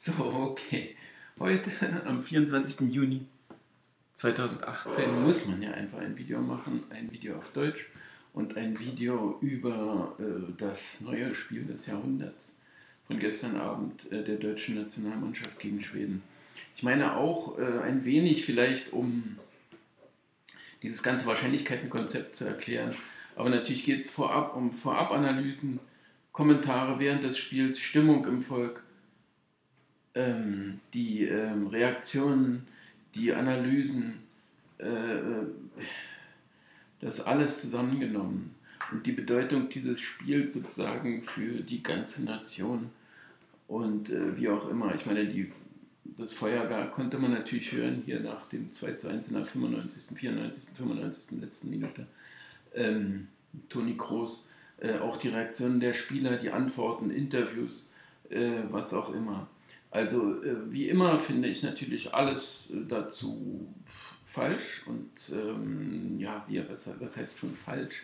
So, okay. Heute, am 24. Juni 2018, muss man ja einfach ein Video machen. Ein Video auf Deutsch und ein Video über äh, das neue Spiel des Jahrhunderts von gestern Abend äh, der deutschen Nationalmannschaft gegen Schweden. Ich meine auch äh, ein wenig vielleicht, um dieses ganze Wahrscheinlichkeitenkonzept zu erklären. Aber natürlich geht es vorab um Vorabanalysen, Kommentare während des Spiels, Stimmung im Volk, ähm, die ähm, Reaktionen, die Analysen, äh, äh, das alles zusammengenommen und die Bedeutung dieses Spiels sozusagen für die ganze Nation und äh, wie auch immer. Ich meine, die, das Feuerwerk konnte man natürlich hören hier nach dem 2 zu 1 in der 95., 94., 95. letzten Minute. Ähm, Toni Kroos äh, auch die Reaktionen der Spieler, die Antworten, Interviews, äh, was auch immer. Also äh, wie immer finde ich natürlich alles äh, dazu falsch und ähm, ja, wie, was, was heißt schon falsch?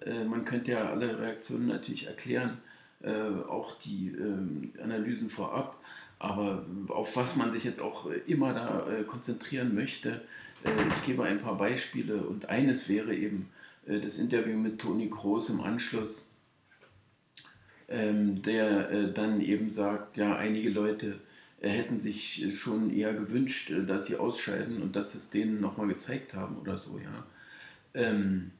Äh, man könnte ja alle Reaktionen natürlich erklären, auch die ähm, Analysen vorab, aber auf was man sich jetzt auch immer da konzentrieren möchte, ich gebe ein paar Beispiele und eines wäre eben, äh, das Interview mit Toni Groß im Anschluss, ähm, der äh, dann eben sagt, ja, einige Leute äh, hätten sich schon eher gewünscht, äh, dass sie ausscheiden und dass es denen nochmal gezeigt haben oder so, ja. Ähm,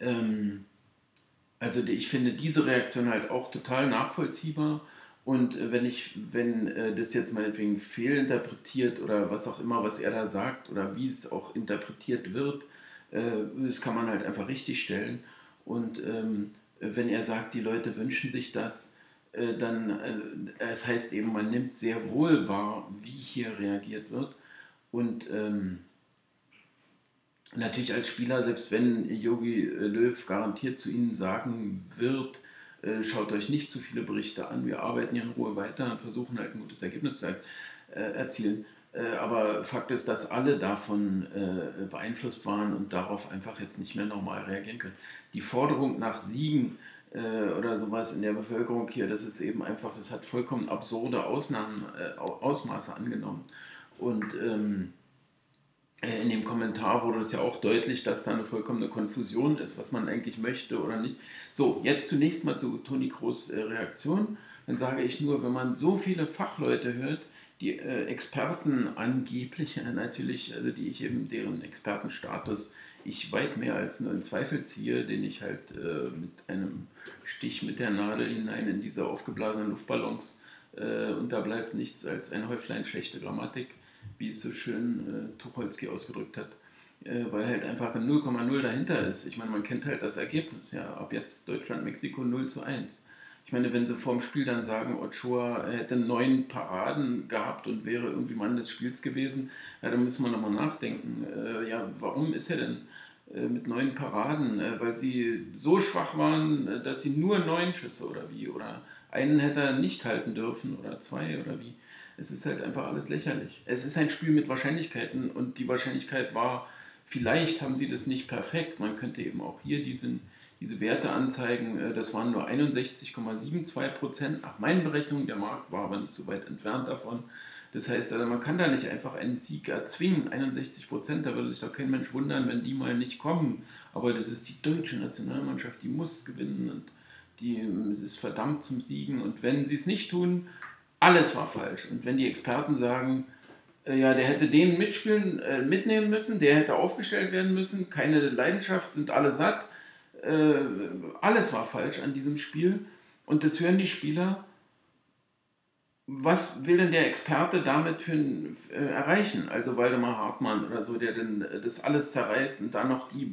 ähm, also ich finde diese Reaktion halt auch total nachvollziehbar. Und äh, wenn ich, wenn äh, das jetzt meinetwegen fehlinterpretiert oder was auch immer, was er da sagt oder wie es auch interpretiert wird, äh, das kann man halt einfach richtig stellen. Und ähm, wenn er sagt, die Leute wünschen sich das, äh, dann, äh, es heißt eben, man nimmt sehr wohl wahr, wie hier reagiert wird. Und ähm, natürlich als Spieler, selbst wenn Yogi Löw garantiert zu Ihnen sagen wird, schaut euch nicht zu viele Berichte an, wir arbeiten ja in Ruhe weiter und versuchen halt ein gutes Ergebnis zu erzielen, äh, aber Fakt ist, dass alle davon äh, beeinflusst waren und darauf einfach jetzt nicht mehr normal reagieren können. Die Forderung nach Siegen äh, oder sowas in der Bevölkerung hier, das ist eben einfach, das hat vollkommen absurde Ausnahmen, Ausmaße angenommen. Und ähm, in dem Kommentar wurde es ja auch deutlich, dass da eine vollkommene Konfusion ist, was man eigentlich möchte oder nicht. So, jetzt zunächst mal zu Toni Groß Reaktion. Dann sage ich nur, wenn man so viele Fachleute hört, die äh, Experten angeblich äh, natürlich, also die ich eben deren Expertenstatus ich weit mehr als nur in Zweifel ziehe, den ich halt äh, mit einem Stich mit der Nadel hinein in diese aufgeblasenen Luftballons äh, und da bleibt nichts als ein Häuflein schlechte Grammatik, wie es so schön äh, Tucholsky ausgedrückt hat, äh, weil halt einfach 0,0 dahinter ist. Ich meine, man kennt halt das Ergebnis, ja, ab jetzt Deutschland, Mexiko 0 zu 1. Ich meine, wenn sie vorm Spiel dann sagen, Ochoa hätte neun Paraden gehabt und wäre irgendwie Mann des Spiels gewesen, ja, dann müssen wir nochmal nachdenken. Äh, ja, warum ist er denn äh, mit neun Paraden? Äh, weil sie so schwach waren, äh, dass sie nur neun Schüsse oder wie? Oder einen hätte er nicht halten dürfen oder zwei oder wie? Es ist halt einfach alles lächerlich. Es ist ein Spiel mit Wahrscheinlichkeiten und die Wahrscheinlichkeit war, vielleicht haben sie das nicht perfekt. Man könnte eben auch hier diesen diese Werte anzeigen, äh, das waren nur 61,72 Prozent nach meinen Berechnungen. Der Markt war aber nicht so weit entfernt davon. Das heißt, also man kann da nicht einfach einen Sieg erzwingen. 61 Prozent, da würde sich doch kein Mensch wundern, wenn die mal nicht kommen. Aber das ist die deutsche Nationalmannschaft, die muss gewinnen und die, es ist verdammt zum Siegen. Und wenn sie es nicht tun, alles war falsch. Und wenn die Experten sagen, äh, ja, der hätte den mitspielen, äh, mitnehmen müssen, der hätte aufgestellt werden müssen, keine Leidenschaft, sind alle satt, äh, alles war falsch an diesem Spiel. Und das hören die Spieler. Was will denn der Experte damit für äh, erreichen? Also Waldemar Hartmann oder so, der denn äh, das alles zerreißt und dann noch die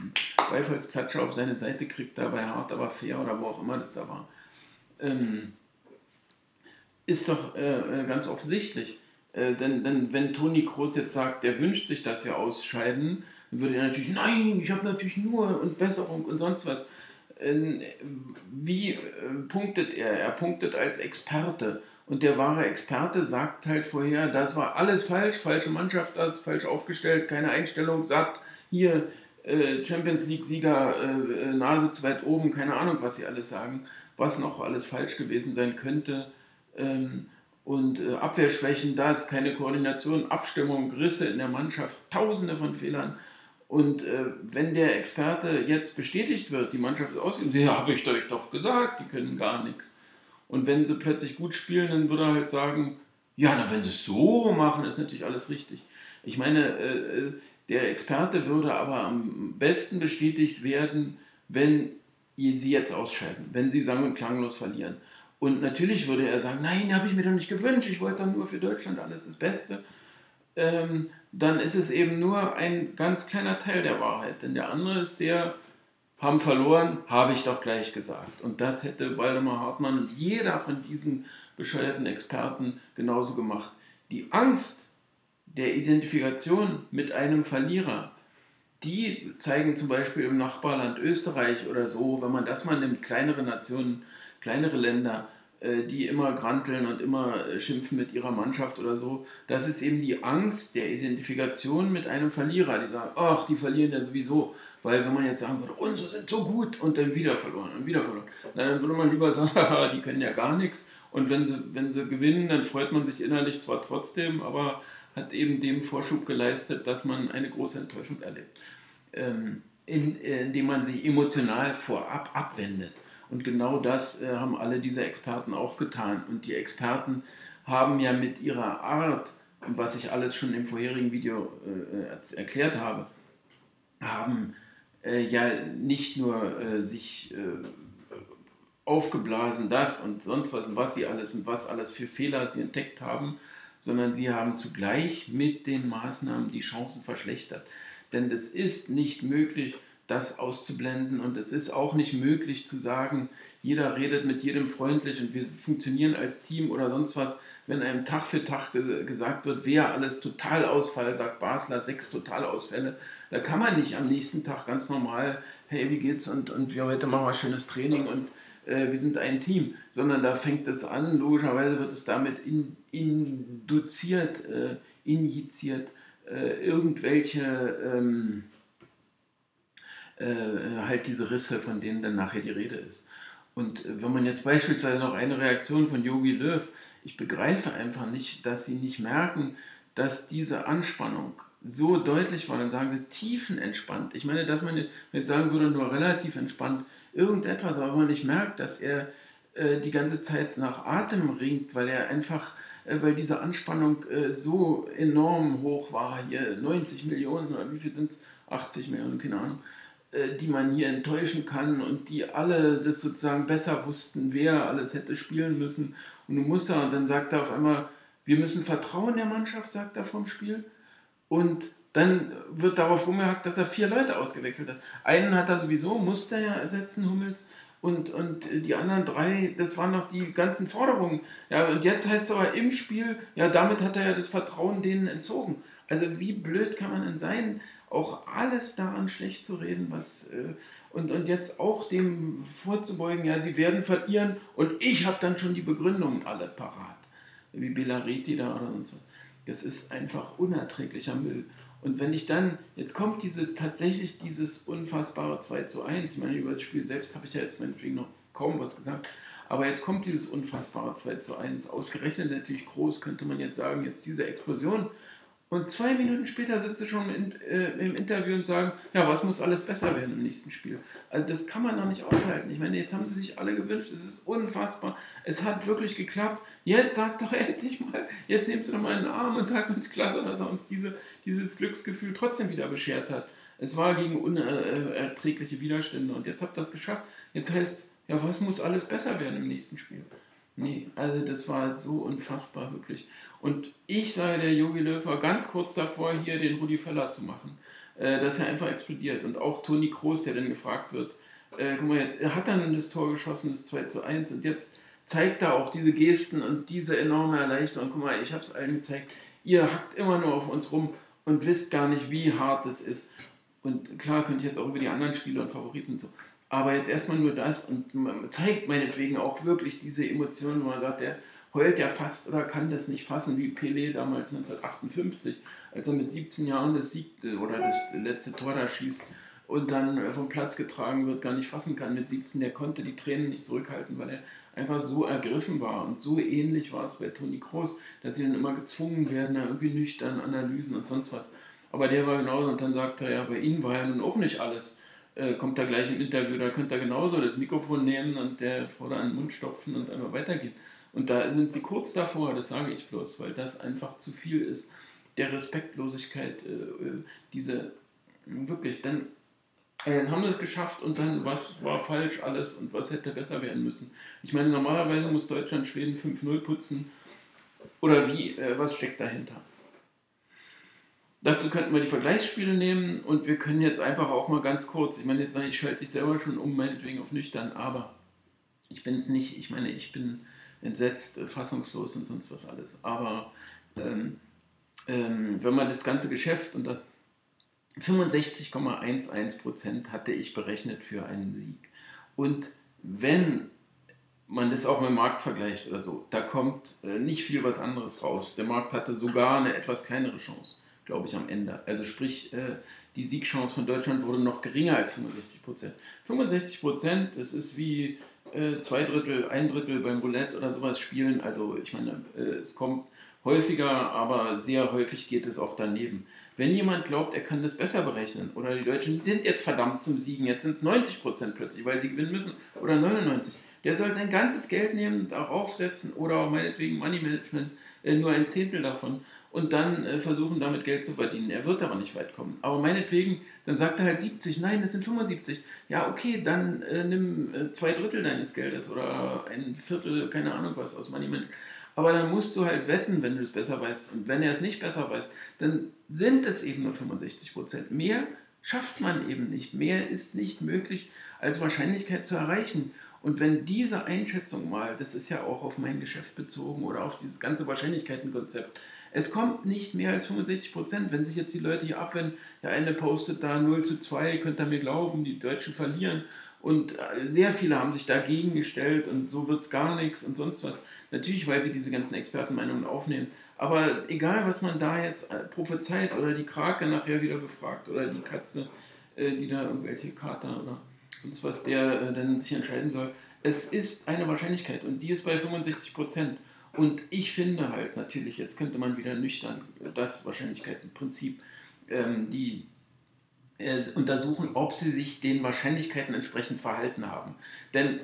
Beifallsklatsche auf seine Seite kriegt, dabei hart, aber fair oder wo auch immer das da war. Ähm, ist doch äh, äh ganz offensichtlich. Denn, denn wenn Toni Kroos jetzt sagt, der wünscht sich, dass wir ausscheiden, dann würde er natürlich, nein, ich habe natürlich nur und Besserung und sonst was. Ähm, wie äh, punktet er? Er punktet als Experte. Und der wahre Experte sagt halt vorher, das war alles falsch, falsche Mannschaft, das falsch aufgestellt, keine Einstellung, sagt hier äh, Champions League-Sieger, äh, Nase zu weit oben, keine Ahnung, was sie alles sagen, was noch alles falsch gewesen sein könnte. Ähm, und Abwehrschwächen, da ist keine Koordination, Abstimmung, Risse in der Mannschaft, tausende von Fehlern. Und äh, wenn der Experte jetzt bestätigt wird, die Mannschaft ist ausgegangen, ja, habe ich euch doch gesagt, die können gar nichts. Und wenn sie plötzlich gut spielen, dann würde er halt sagen, ja, na, wenn sie es so machen, ist natürlich alles richtig. Ich meine, äh, äh, der Experte würde aber am besten bestätigt werden, wenn sie jetzt ausscheiden, wenn sie sagen und klanglos verlieren. Und natürlich würde er sagen, nein, habe ich mir doch nicht gewünscht, ich wollte doch nur für Deutschland alles das Beste. Ähm, dann ist es eben nur ein ganz kleiner Teil der Wahrheit. Denn der andere ist der, haben verloren, habe ich doch gleich gesagt. Und das hätte Waldemar Hartmann und jeder von diesen bescheuerten Experten genauso gemacht. Die Angst der Identifikation mit einem Verlierer, die zeigen zum Beispiel im Nachbarland Österreich oder so, wenn man das mal nimmt, kleinere Nationen, kleinere Länder, die immer granteln und immer äh, schimpfen mit ihrer Mannschaft oder so. Das ist eben die Angst der Identifikation mit einem Verlierer. Die sagen, ach, die verlieren ja sowieso. Weil wenn man jetzt sagen würde, unsere sind so gut und dann wieder verloren und wieder verloren, dann würde man lieber sagen, die können ja gar nichts. Und wenn sie, wenn sie gewinnen, dann freut man sich innerlich zwar trotzdem, aber hat eben dem Vorschub geleistet, dass man eine große Enttäuschung erlebt, ähm, in, indem man sie emotional vorab abwendet. Und genau das äh, haben alle diese Experten auch getan. Und die Experten haben ja mit ihrer Art, was ich alles schon im vorherigen Video äh, erklärt habe, haben äh, ja nicht nur äh, sich äh, aufgeblasen, das und sonst was und was sie alles und was alles für Fehler sie entdeckt haben, sondern sie haben zugleich mit den Maßnahmen die Chancen verschlechtert. Denn es ist nicht möglich, das auszublenden. Und es ist auch nicht möglich zu sagen, jeder redet mit jedem freundlich und wir funktionieren als Team oder sonst was. Wenn einem Tag für Tag gesagt wird, wer alles Totalausfall, sagt Basler, sechs Totalausfälle, da kann man nicht am nächsten Tag ganz normal, hey, wie geht's und, und wir heute machen wir schönes Training und äh, wir sind ein Team, sondern da fängt es an, logischerweise wird es damit in, induziert, äh, injiziert, äh, irgendwelche ähm, äh, halt diese Risse, von denen dann nachher die Rede ist. Und äh, wenn man jetzt beispielsweise noch eine Reaktion von Yogi Löw, ich begreife einfach nicht, dass sie nicht merken, dass diese Anspannung so deutlich war, dann sagen sie tiefenentspannt. Ich meine, dass man jetzt sagen würde, nur relativ entspannt, irgendetwas, aber man nicht merkt, dass er äh, die ganze Zeit nach Atem ringt, weil er einfach, äh, weil diese Anspannung äh, so enorm hoch war, hier 90 Millionen oder wie viel sind es? 80 Millionen, keine Ahnung. Äh, die man hier enttäuschen kann und die alle das sozusagen besser wussten, wer alles hätte spielen müssen. Und du musst da, und dann sagt er auf einmal, wir müssen vertrauen der Mannschaft, sagt er vom Spiel. Und dann wird darauf rumgehackt, dass er vier Leute ausgewechselt hat. Einen hat er sowieso, musste er ja ersetzen, Hummels. Und, und die anderen drei, das waren noch die ganzen Forderungen. Ja, und jetzt heißt es aber im Spiel, ja, damit hat er ja das Vertrauen denen entzogen. Also wie blöd kann man denn sein? Auch alles daran schlecht zu reden, was äh, und, und jetzt auch dem vorzubeugen, ja, sie werden verlieren und ich habe dann schon die Begründungen alle parat, wie Belariti da oder sonst was. Das ist einfach unerträglicher Müll. Und wenn ich dann, jetzt kommt diese tatsächlich dieses unfassbare 2 zu 1, ich meine, über das Spiel selbst habe ich ja jetzt meinetwegen noch kaum was gesagt, aber jetzt kommt dieses unfassbare 2 zu 1, ausgerechnet natürlich groß, könnte man jetzt sagen, jetzt diese Explosion und zwei Minuten später sind sie schon in, äh, im Interview und sagen, ja, was muss alles besser werden im nächsten Spiel. Also das kann man doch nicht aushalten. Ich meine, jetzt haben sie sich alle gewünscht, es ist unfassbar. Es hat wirklich geklappt. Jetzt sagt doch endlich mal, jetzt nehmt sie doch mal einen Arm und sagt uns klasse, dass er uns diese, dieses Glücksgefühl trotzdem wieder beschert hat. Es war gegen unerträgliche Widerstände und jetzt habt ihr das geschafft. Jetzt heißt, ja, was muss alles besser werden im nächsten Spiel? Nee, also das war so unfassbar wirklich. Und ich sage, der Yogi Löw war ganz kurz davor, hier den Rudi Völler zu machen, äh, dass er einfach explodiert. Und auch Toni Kroos, der dann gefragt wird, äh, guck mal jetzt, er hat dann das Tor geschossen, das 2 zu 1 und jetzt zeigt er auch diese Gesten und diese enorme Erleichterung. Guck mal, ich habe es allen gezeigt, ihr hackt immer nur auf uns rum und wisst gar nicht, wie hart das ist. Und klar könnt ihr jetzt auch über die anderen Spiele und Favoriten und so. Aber jetzt erstmal nur das und man zeigt meinetwegen auch wirklich diese Emotionen, wo man sagt, der heult ja fast oder kann das nicht fassen, wie Pelé damals 1958, als er mit 17 Jahren das siegte oder das letzte Tor da schießt und dann vom Platz getragen wird, gar nicht fassen kann mit 17. Der konnte die Tränen nicht zurückhalten, weil er einfach so ergriffen war. Und so ähnlich war es bei Toni Kroos, dass sie dann immer gezwungen werden, da irgendwie nüchtern Analysen und sonst was. Aber der war genauso und dann sagt er, ja, bei Ihnen war ja nun auch nicht alles. Äh, kommt da gleich im Interview, da könnt ihr genauso das Mikrofon nehmen und der Frau da an Mund stopfen und einfach weitergehen. Und da sind sie kurz davor, das sage ich bloß, weil das einfach zu viel ist, der Respektlosigkeit, äh, äh diese wirklich, dann äh, haben wir es geschafft und dann, was war falsch alles und was hätte besser werden müssen. Ich meine, normalerweise muss Deutschland Schweden 5-0 putzen. Oder wie, was steckt dahinter? Dazu könnten wir die Vergleichsspiele nehmen und wir können jetzt einfach auch mal ganz kurz, ich meine, jetzt sage ich, schalte dich selber schon um, meinetwegen auf nüchtern, aber ich bin es nicht, ich meine, ich bin entsetzt, äh, fassungslos und sonst was alles. Aber ähm, ähm, wenn man das ganze Geschäft das 65,11% hatte ich berechnet für einen Sieg. Und wenn man das auch mit dem Markt vergleicht oder so, da kommt äh, nicht viel was anderes raus. Der Markt hatte sogar eine etwas kleinere Chance, glaube ich, am Ende. Also sprich, äh, die Siegchance von Deutschland wurde noch geringer als 65% 65 das ist wie äh, zwei Drittel, ein Drittel beim Roulette oder sowas spielen. Also ich meine, äh, es kommt häufiger, aber sehr häufig geht es auch daneben. Wenn jemand glaubt, er kann das besser berechnen oder die Deutschen sind jetzt verdammt zum Siegen, jetzt sind es 90 Prozent plötzlich, weil sie gewinnen müssen oder 99, der soll sein ganzes Geld nehmen, darauf setzen oder auch meinetwegen Money Management, äh, nur ein Zehntel davon und dann äh, versuchen, damit Geld zu verdienen. Er wird aber nicht weit kommen. Aber meinetwegen, dann sagt er halt 70, nein, das sind 75. Ja, okay, dann äh, nimm äh, zwei Drittel deines Geldes oder ein Viertel, keine Ahnung was aus Money Management. Aber dann musst du halt wetten, wenn du es besser weißt. Und wenn er es nicht besser weiß, dann sind es eben nur 65 Prozent. Mehr schafft man eben nicht. Mehr ist nicht möglich als Wahrscheinlichkeit zu erreichen. Und wenn diese Einschätzung mal, das ist ja auch auf mein Geschäft bezogen oder auf dieses ganze Wahrscheinlichkeitenkonzept, es kommt nicht mehr als 65 Prozent. Wenn sich jetzt die Leute hier abwenden, der eine postet da 0 zu 2, könnt ihr mir glauben, die Deutschen verlieren. Und äh, sehr viele haben sich dagegen gestellt und so wird es gar nichts und sonst was. Natürlich, weil sie diese ganzen Expertenmeinungen aufnehmen. Aber egal, was man da jetzt äh, prophezeit oder die Krake nachher wieder befragt oder die Katze, äh, die da irgendwelche Kater oder sonst was, der dann sich entscheiden soll. Es ist eine Wahrscheinlichkeit und die ist bei 65 Prozent. Und ich finde halt natürlich, jetzt könnte man wieder nüchtern das Wahrscheinlichkeitenprinzip, ähm, die äh, untersuchen, ob sie sich den Wahrscheinlichkeiten entsprechend verhalten haben. Denn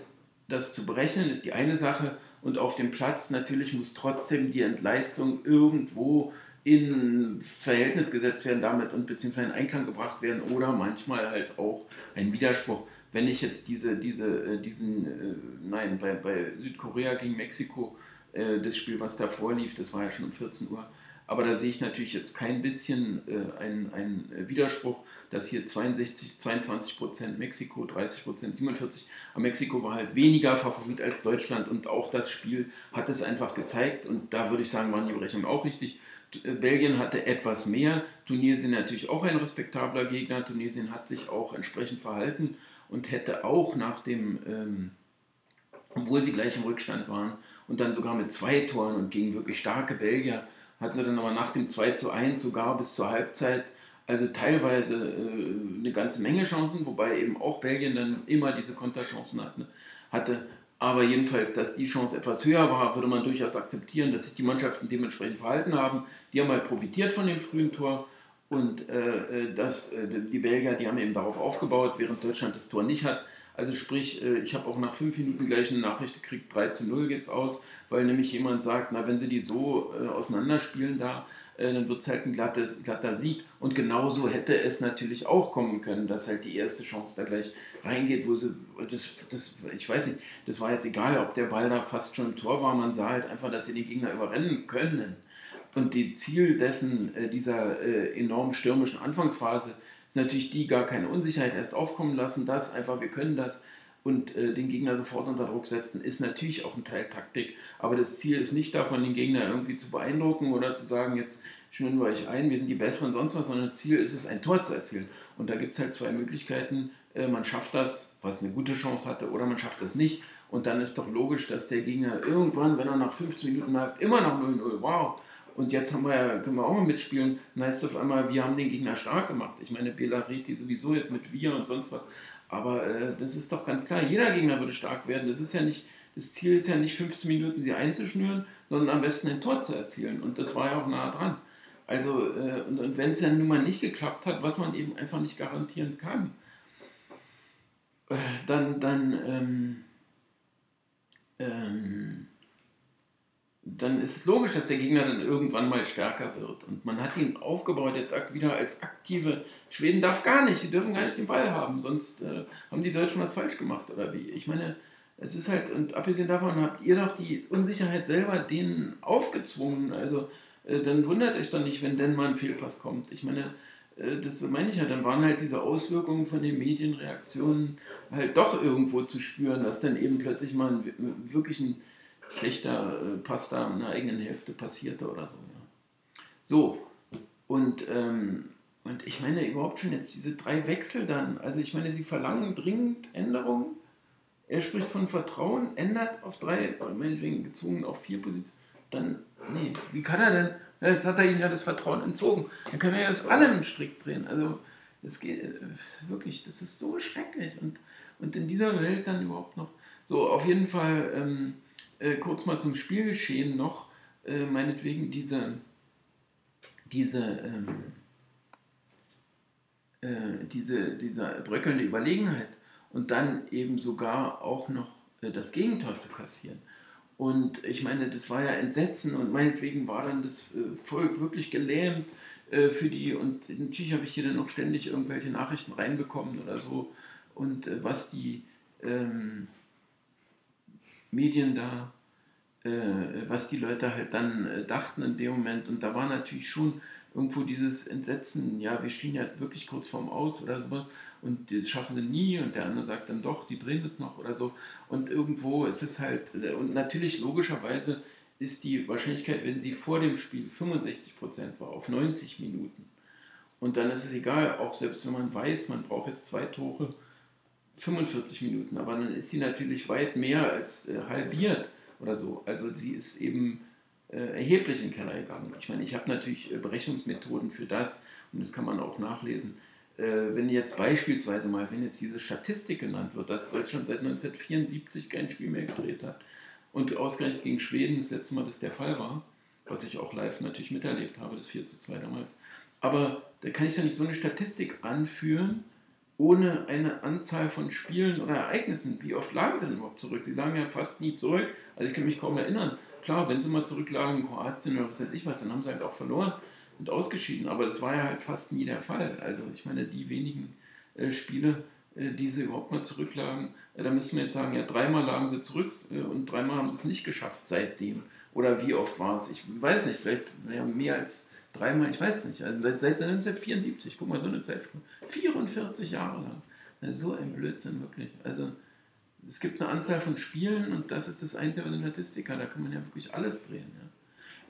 das zu berechnen ist die eine Sache und auf dem Platz natürlich muss trotzdem die Entleistung irgendwo in Verhältnis gesetzt werden damit und beziehungsweise in Einklang gebracht werden oder manchmal halt auch ein Widerspruch. Wenn ich jetzt diese, diese, äh, diesen, äh, nein, bei, bei Südkorea gegen Mexiko, äh, das Spiel, was da vorlief, das war ja schon um 14 Uhr, aber da sehe ich natürlich jetzt kein bisschen äh, einen, einen Widerspruch, dass hier 62, 22 Prozent Mexiko, 30 Prozent 47. Aber Mexiko war halt weniger Favorit als Deutschland und auch das Spiel hat es einfach gezeigt. Und da würde ich sagen, waren die Berechnungen auch richtig. Äh, Belgien hatte etwas mehr. Tunesien natürlich auch ein respektabler Gegner. Tunesien hat sich auch entsprechend verhalten und hätte auch nach dem, ähm, obwohl sie gleich im Rückstand waren und dann sogar mit zwei Toren und gegen wirklich starke Belgier, hatten wir dann aber nach dem 2 zu 1 sogar bis zur Halbzeit also teilweise äh, eine ganze Menge Chancen, wobei eben auch Belgien dann immer diese Konterchancen hatte, hatte. Aber jedenfalls, dass die Chance etwas höher war, würde man durchaus akzeptieren, dass sich die Mannschaften dementsprechend verhalten haben. Die haben halt profitiert von dem frühen Tor und äh, äh dass äh, die Belgier, die haben eben darauf aufgebaut, während Deutschland das Tor nicht hat. Also sprich, äh, ich habe auch nach fünf Minuten gleich eine Nachricht gekriegt, 3 zu 0 geht es aus, weil nämlich jemand sagt, na wenn sie die so äh, auseinanderspielen da, äh, dann wird es halt ein glattes, glatter Sieg. Und genauso hätte es natürlich auch kommen können, dass halt die erste Chance da gleich reingeht, wo sie, das, das, ich weiß nicht, das war jetzt egal, ob der Ball da fast schon im Tor war, man sah halt einfach, dass sie den Gegner überrennen können. Und die Ziel dessen, äh, dieser äh, enorm stürmischen Anfangsphase, ist natürlich die, gar keine Unsicherheit erst aufkommen lassen, das einfach, wir können das und äh, den Gegner sofort unter Druck setzen, ist natürlich auch ein Teil Taktik. Aber das Ziel ist nicht davon, den Gegner irgendwie zu beeindrucken oder zu sagen, jetzt schwimmen wir euch ein, wir sind die Besseren, sonst was, sondern das Ziel ist es, ein Tor zu erzielen. Und da gibt es halt zwei Möglichkeiten. Man schafft das, was eine gute Chance hatte, oder man schafft das nicht. Und dann ist doch logisch, dass der Gegner irgendwann, wenn er nach 15 Minuten merkt, immer noch 0-0, wow, und jetzt haben wir ja, können wir auch mal mitspielen. Dann heißt es auf einmal, wir haben den Gegner stark gemacht. Ich meine, Belariti sowieso jetzt mit wir und sonst was. Aber äh, das ist doch ganz klar, jeder Gegner würde stark werden. Das ist ja nicht, das Ziel ist ja nicht 15 Minuten sie einzuschnüren, sondern am besten ein Tor zu erzielen. Und das war ja auch nah dran. Also, äh, und, und wenn es ja nun mal nicht geklappt hat, was man eben einfach nicht garantieren kann, äh, dann, dann, ähm, ähm, dann ist es logisch, dass der Gegner dann irgendwann mal stärker wird. Und man hat ihn aufgebaut, jetzt wieder als aktive. Schweden darf gar nicht, sie dürfen gar nicht den Ball haben, sonst äh, haben die Deutschen was falsch gemacht oder wie. Ich meine, es ist halt, und abgesehen davon habt ihr doch die Unsicherheit selber denen aufgezwungen. Also äh, dann wundert euch doch nicht, wenn denn mal ein Fehlpass kommt. Ich meine, äh, das meine ich ja, dann waren halt diese Auswirkungen von den Medienreaktionen halt doch irgendwo zu spüren, dass dann eben plötzlich mal ein, wirklich ein schlechter äh, Pass da in der eigenen Hälfte passierte oder so. Ja. So, und, ähm, und ich meine überhaupt schon jetzt diese drei Wechsel dann, also ich meine, sie verlangen dringend Änderungen er spricht von Vertrauen, ändert auf drei, meinetwegen gezwungen auf vier Positionen. Dann, nee, wie kann er denn? Jetzt hat er ihm ja das Vertrauen entzogen. Dann können wir ja das alle im Strick drehen. Also, es geht äh, wirklich, das ist so schrecklich. Und, und in dieser Welt dann überhaupt noch. So, auf jeden Fall ähm, äh, kurz mal zum Spielgeschehen noch. Äh, meinetwegen diese, diese, ähm, äh, diese, diese bröckelnde Überlegenheit und dann eben sogar auch noch äh, das Gegenteil zu kassieren. Und ich meine, das war ja Entsetzen und meinetwegen war dann das äh, Volk wirklich gelähmt äh, für die. Und natürlich habe ich hier dann auch ständig irgendwelche Nachrichten reinbekommen oder so. Und was die ähm, Medien da, äh, was die Leute halt dann äh, dachten in dem Moment. Und da war natürlich schon irgendwo dieses Entsetzen, ja, wir stehen ja wirklich kurz vorm Aus oder sowas und das schaffen sie nie und der andere sagt dann doch, die drehen das noch oder so. Und irgendwo ist es halt, und natürlich logischerweise ist die Wahrscheinlichkeit, wenn sie vor dem Spiel 65% war, auf 90 Minuten. Und dann ist es egal, auch selbst wenn man weiß, man braucht jetzt zwei Tore, 45 Minuten, aber dann ist sie natürlich weit mehr als äh, halbiert oder so. Also sie ist eben äh, erheblich in den Keller gegangen. Ich meine, ich habe natürlich äh, Berechnungsmethoden für das und das kann man auch nachlesen äh, wenn jetzt beispielsweise mal, wenn jetzt diese Statistik genannt wird, dass Deutschland seit 1974 kein Spiel mehr gedreht hat und ausgerechnet gegen Schweden das letzte Mal das der Fall war, was ich auch live natürlich miterlebt habe, das 4 zu 2 damals. Aber da kann ich ja nicht so eine Statistik anführen, ohne eine Anzahl von Spielen oder Ereignissen. Wie oft lagen sie denn überhaupt zurück? Die lagen ja fast nie zurück. Also ich kann mich kaum erinnern. Klar, wenn sie mal zurücklagen, Kroatien oder was weiß ich was, dann haben sie halt auch verloren und ausgeschieden. Aber das war ja halt fast nie der Fall. Also ich meine, die wenigen äh, Spiele, äh, die sie überhaupt mal zurücklagen, äh, da müssen wir jetzt sagen, ja, dreimal lagen sie zurück äh, und dreimal haben sie es nicht geschafft seitdem. Oder wie oft war es? Ich weiß nicht, vielleicht ja, mehr als dreimal, ich weiß nicht. Also seit, seit 1974, guck mal, so eine Zeit, 44 Jahre lang. So ein Blödsinn, wirklich. Also es gibt eine Anzahl von Spielen und das ist das Einzige, was in Statistik hat. Da kann man ja wirklich alles drehen. Ja.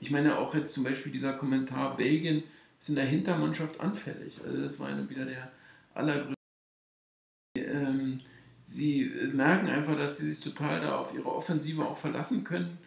Ich meine auch jetzt zum Beispiel dieser Kommentar, Belgien ist in der Hintermannschaft anfällig. Also das war einer wieder der allergrößte. Ähm, sie merken einfach, dass sie sich total da auf ihre Offensive auch verlassen können.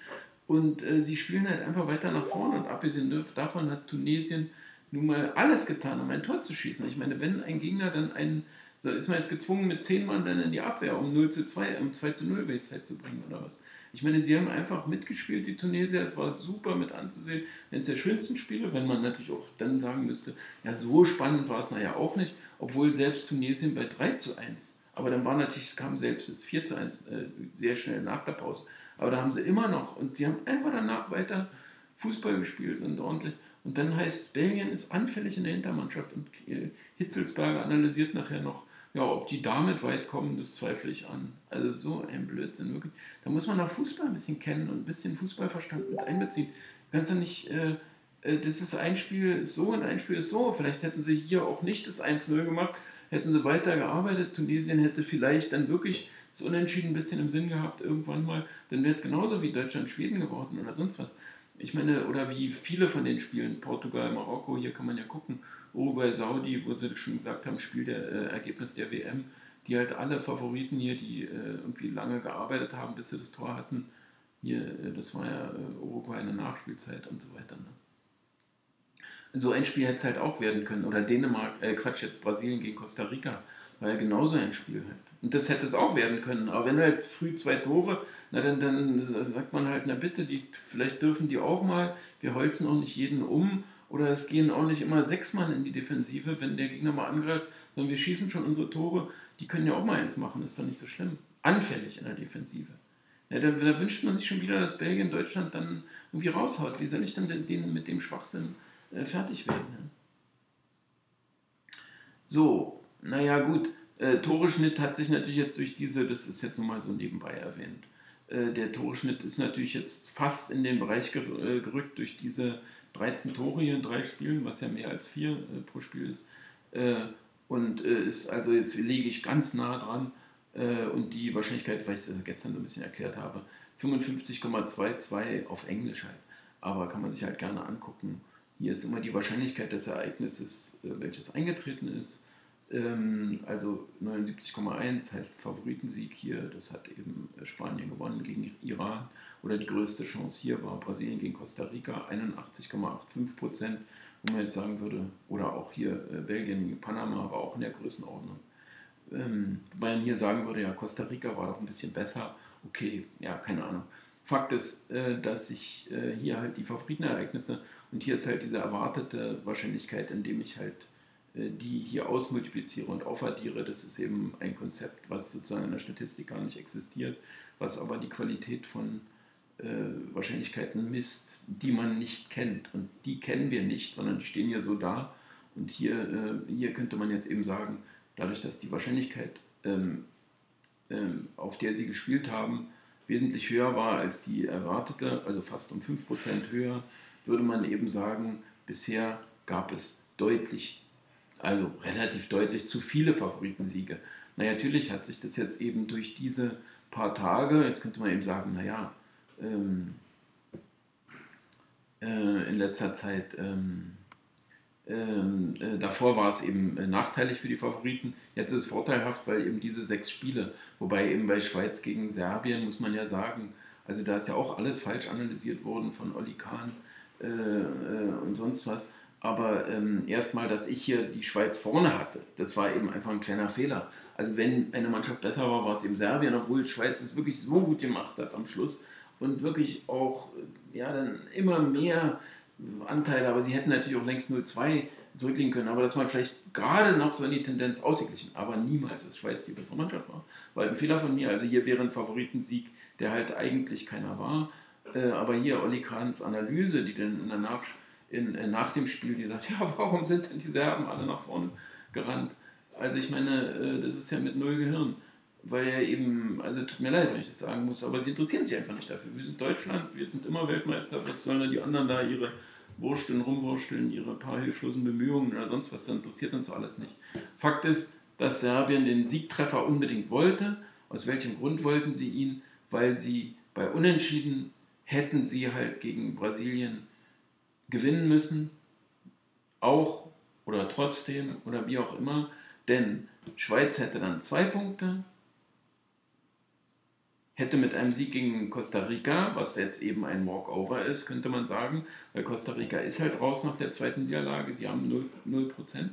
Und äh, sie spielen halt einfach weiter nach vorne. Und abgesehen davon hat Tunesien nun mal alles getan, um ein Tor zu schießen. Ich meine, wenn ein Gegner dann einen, so ist man jetzt gezwungen, mit zehn Mann dann in die Abwehr, um 0 zu 2, um 2 zu 0 Weltzeit zu bringen oder was. Ich meine, sie haben einfach mitgespielt, die Tunesier. Es war super mit anzusehen. Eines der schönsten Spiele, wenn man natürlich auch dann sagen müsste, ja, so spannend war es naja auch nicht, obwohl selbst Tunesien bei 3 zu 1. Aber dann war natürlich, es kam selbst das 4 zu 1 äh, sehr schnell nach der Pause. Aber da haben sie immer noch, und sie haben einfach danach weiter Fußball gespielt und ordentlich. Und dann heißt es, Belgien ist anfällig in der Hintermannschaft. Und äh, Hitzelsberger analysiert nachher noch, ja, ob die damit weit kommen, das zweifle ich an. Also so ein Blödsinn, wirklich. Da muss man auch Fußball ein bisschen kennen und ein bisschen Fußballverstand mit einbeziehen. Du kannst ja nicht, äh, äh, das ist ein Spiel ist so und ein Spiel ist so. Vielleicht hätten sie hier auch nicht das 1-0 gemacht, hätten sie weiter gearbeitet. Tunesien hätte vielleicht dann wirklich das Unentschieden ein bisschen im Sinn gehabt, irgendwann mal. Dann wäre es genauso wie Deutschland-Schweden geworden oder sonst was. Ich meine, oder wie viele von den Spielen, Portugal, Marokko, hier kann man ja gucken, Uruguay, Saudi, wo sie schon gesagt haben, Spiel der äh, Ergebnis der WM, die halt alle Favoriten hier, die äh, irgendwie lange gearbeitet haben, bis sie das Tor hatten, hier, äh, das war ja äh, Uruguay in der Nachspielzeit und so weiter. Ne? So ein Spiel hätte es halt auch werden können. Oder Dänemark, äh, Quatsch, jetzt Brasilien gegen Costa Rica. war ja genauso ein Spiel halt. Und das hätte es auch werden können. Aber wenn halt früh zwei Tore, na dann, dann sagt man halt, na bitte, die, vielleicht dürfen die auch mal, wir holzen auch nicht jeden um oder es gehen auch nicht immer sechs Mann in die Defensive, wenn der Gegner mal angreift, sondern wir schießen schon unsere Tore, die können ja auch mal eins machen, ist doch nicht so schlimm. Anfällig in der Defensive. Ja, da, da, wünscht man sich schon wieder, dass Belgien Deutschland dann irgendwie raushaut. Wie soll ich dann den, den mit dem Schwachsinn äh, fertig werden? Ja? So, naja, gut. Äh, Toreschnitt hat sich natürlich jetzt durch diese, das ist jetzt nochmal so nebenbei erwähnt, äh, der Toreschnitt ist natürlich jetzt fast in den Bereich ger äh, gerückt durch diese 13 Tore hier in drei Spielen, was ja mehr als vier äh, pro Spiel ist. Äh, und äh, ist also jetzt lege ich ganz nah dran und die Wahrscheinlichkeit, weil ich es gestern so ein bisschen erklärt habe, 55,22 auf Englisch halt. Aber kann man sich halt gerne angucken. Hier ist immer die Wahrscheinlichkeit des Ereignisses, welches eingetreten ist also 79,1 heißt Favoritensieg hier. Das hat eben äh, Spanien gewonnen gegen Iran. Oder die größte Chance hier war Brasilien gegen Costa Rica, 81,85 Prozent. Wo man jetzt sagen würde, oder auch hier äh, Belgien gegen Panama, aber auch in der Größenordnung. Ähm, wobei man hier sagen würde, ja, Costa Rica war doch ein bisschen besser. Okay, ja, keine Ahnung. Fakt ist, äh, dass ich hier halt die Favoritenereignisse und hier ist halt diese erwartete Wahrscheinlichkeit, indem ich halt die hier ausmultipliziere und aufaddiere, das ist eben ein Konzept, was sozusagen in der Statistik gar nicht existiert, was aber die Qualität von äh, Wahrscheinlichkeiten misst, die man nicht kennt. Und die kennen wir nicht, sondern die stehen hier so da. Und hier, äh, hier könnte man jetzt eben sagen, dadurch, dass die Wahrscheinlichkeit, ähm, ähm, auf der sie gespielt haben, wesentlich höher war als die erwartete, also fast um 5% höher, würde man eben sagen, bisher gab es deutlich also relativ deutlich zu viele Favoritensiege. Na natürlich hat sich das jetzt eben durch diese paar Tage, jetzt könnte man eben sagen, naja, ähm, äh, in letzter Zeit, ähm, ähm, äh, davor war es eben äh, nachteilig für die Favoriten, jetzt ist es vorteilhaft, weil eben diese sechs Spiele, wobei eben bei Schweiz gegen Serbien muss man ja sagen, also da ist ja auch alles falsch analysiert worden von Oli Kahn äh, äh, und sonst was. Aber ähm, erstmal, dass ich hier die Schweiz vorne hatte, das war eben einfach ein kleiner Fehler. Also wenn eine Mannschaft besser war, war es eben Serbien, obwohl Schweiz es wirklich so gut gemacht hat am Schluss und wirklich auch ja, dann immer mehr Anteile, aber sie hätten natürlich auch längst 0-2 zurücklegen können, aber dass man vielleicht gerade noch so in die Tendenz ausgeglichen, aber niemals, dass Schweiz die bessere Mannschaft war. War ein Fehler von mir, also hier wäre ein Favoritensieg, der halt eigentlich keiner war, äh, aber hier Olli Kahns Analyse, die dann in der Nachspiel in, äh, nach dem Spiel, die sagt, ja, warum sind denn die Serben alle nach vorne gerannt? Also ich meine, äh, das ist ja mit null Gehirn. Weil ja eben, also tut mir leid, wenn ich das sagen muss, aber sie interessieren sich einfach nicht dafür. Wir sind Deutschland, wir sind immer Weltmeister, was sollen denn die anderen da ihre Wursteln, rumwursteln, ihre paar hilflosen Bemühungen oder sonst was, das interessiert uns alles nicht. Fakt ist, dass Serbien den Siegtreffer unbedingt wollte. Aus welchem Grund wollten sie ihn? Weil sie bei Unentschieden hätten sie halt gegen Brasilien gewinnen müssen, auch oder trotzdem oder wie auch immer, denn Schweiz hätte dann zwei Punkte, hätte mit einem Sieg gegen Costa Rica, was jetzt eben ein Walkover ist, könnte man sagen, weil Costa Rica ist halt raus nach der zweiten Niederlage, sie haben 0%. 0%.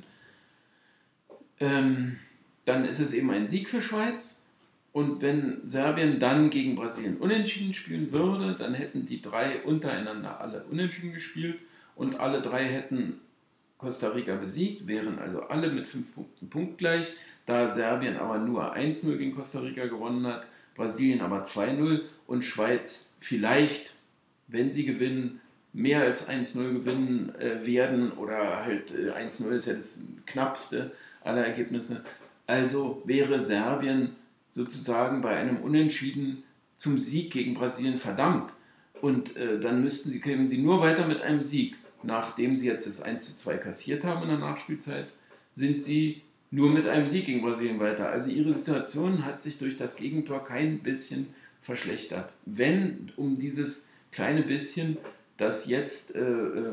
Ähm, dann ist es eben ein Sieg für Schweiz. Und wenn Serbien dann gegen Brasilien unentschieden spielen würde, dann hätten die drei untereinander alle unentschieden gespielt und alle drei hätten Costa Rica besiegt, wären also alle mit fünf Punkten punktgleich. Da Serbien aber nur 1-0 gegen Costa Rica gewonnen hat, Brasilien aber 2-0 und Schweiz vielleicht, wenn sie gewinnen, mehr als 1-0 gewinnen äh, werden oder halt äh, 1-0 ist ja das knappste aller Ergebnisse. Also wäre Serbien sozusagen bei einem Unentschieden zum Sieg gegen Brasilien verdammt. Und äh, dann müssten sie, kämen sie nur weiter mit einem Sieg nachdem sie jetzt das 1 zu 2 kassiert haben in der Nachspielzeit, sind sie nur mit einem Sieg gegen Brasilien weiter. Also ihre Situation hat sich durch das Gegentor kein bisschen verschlechtert. Wenn um dieses kleine bisschen, das jetzt, äh, äh,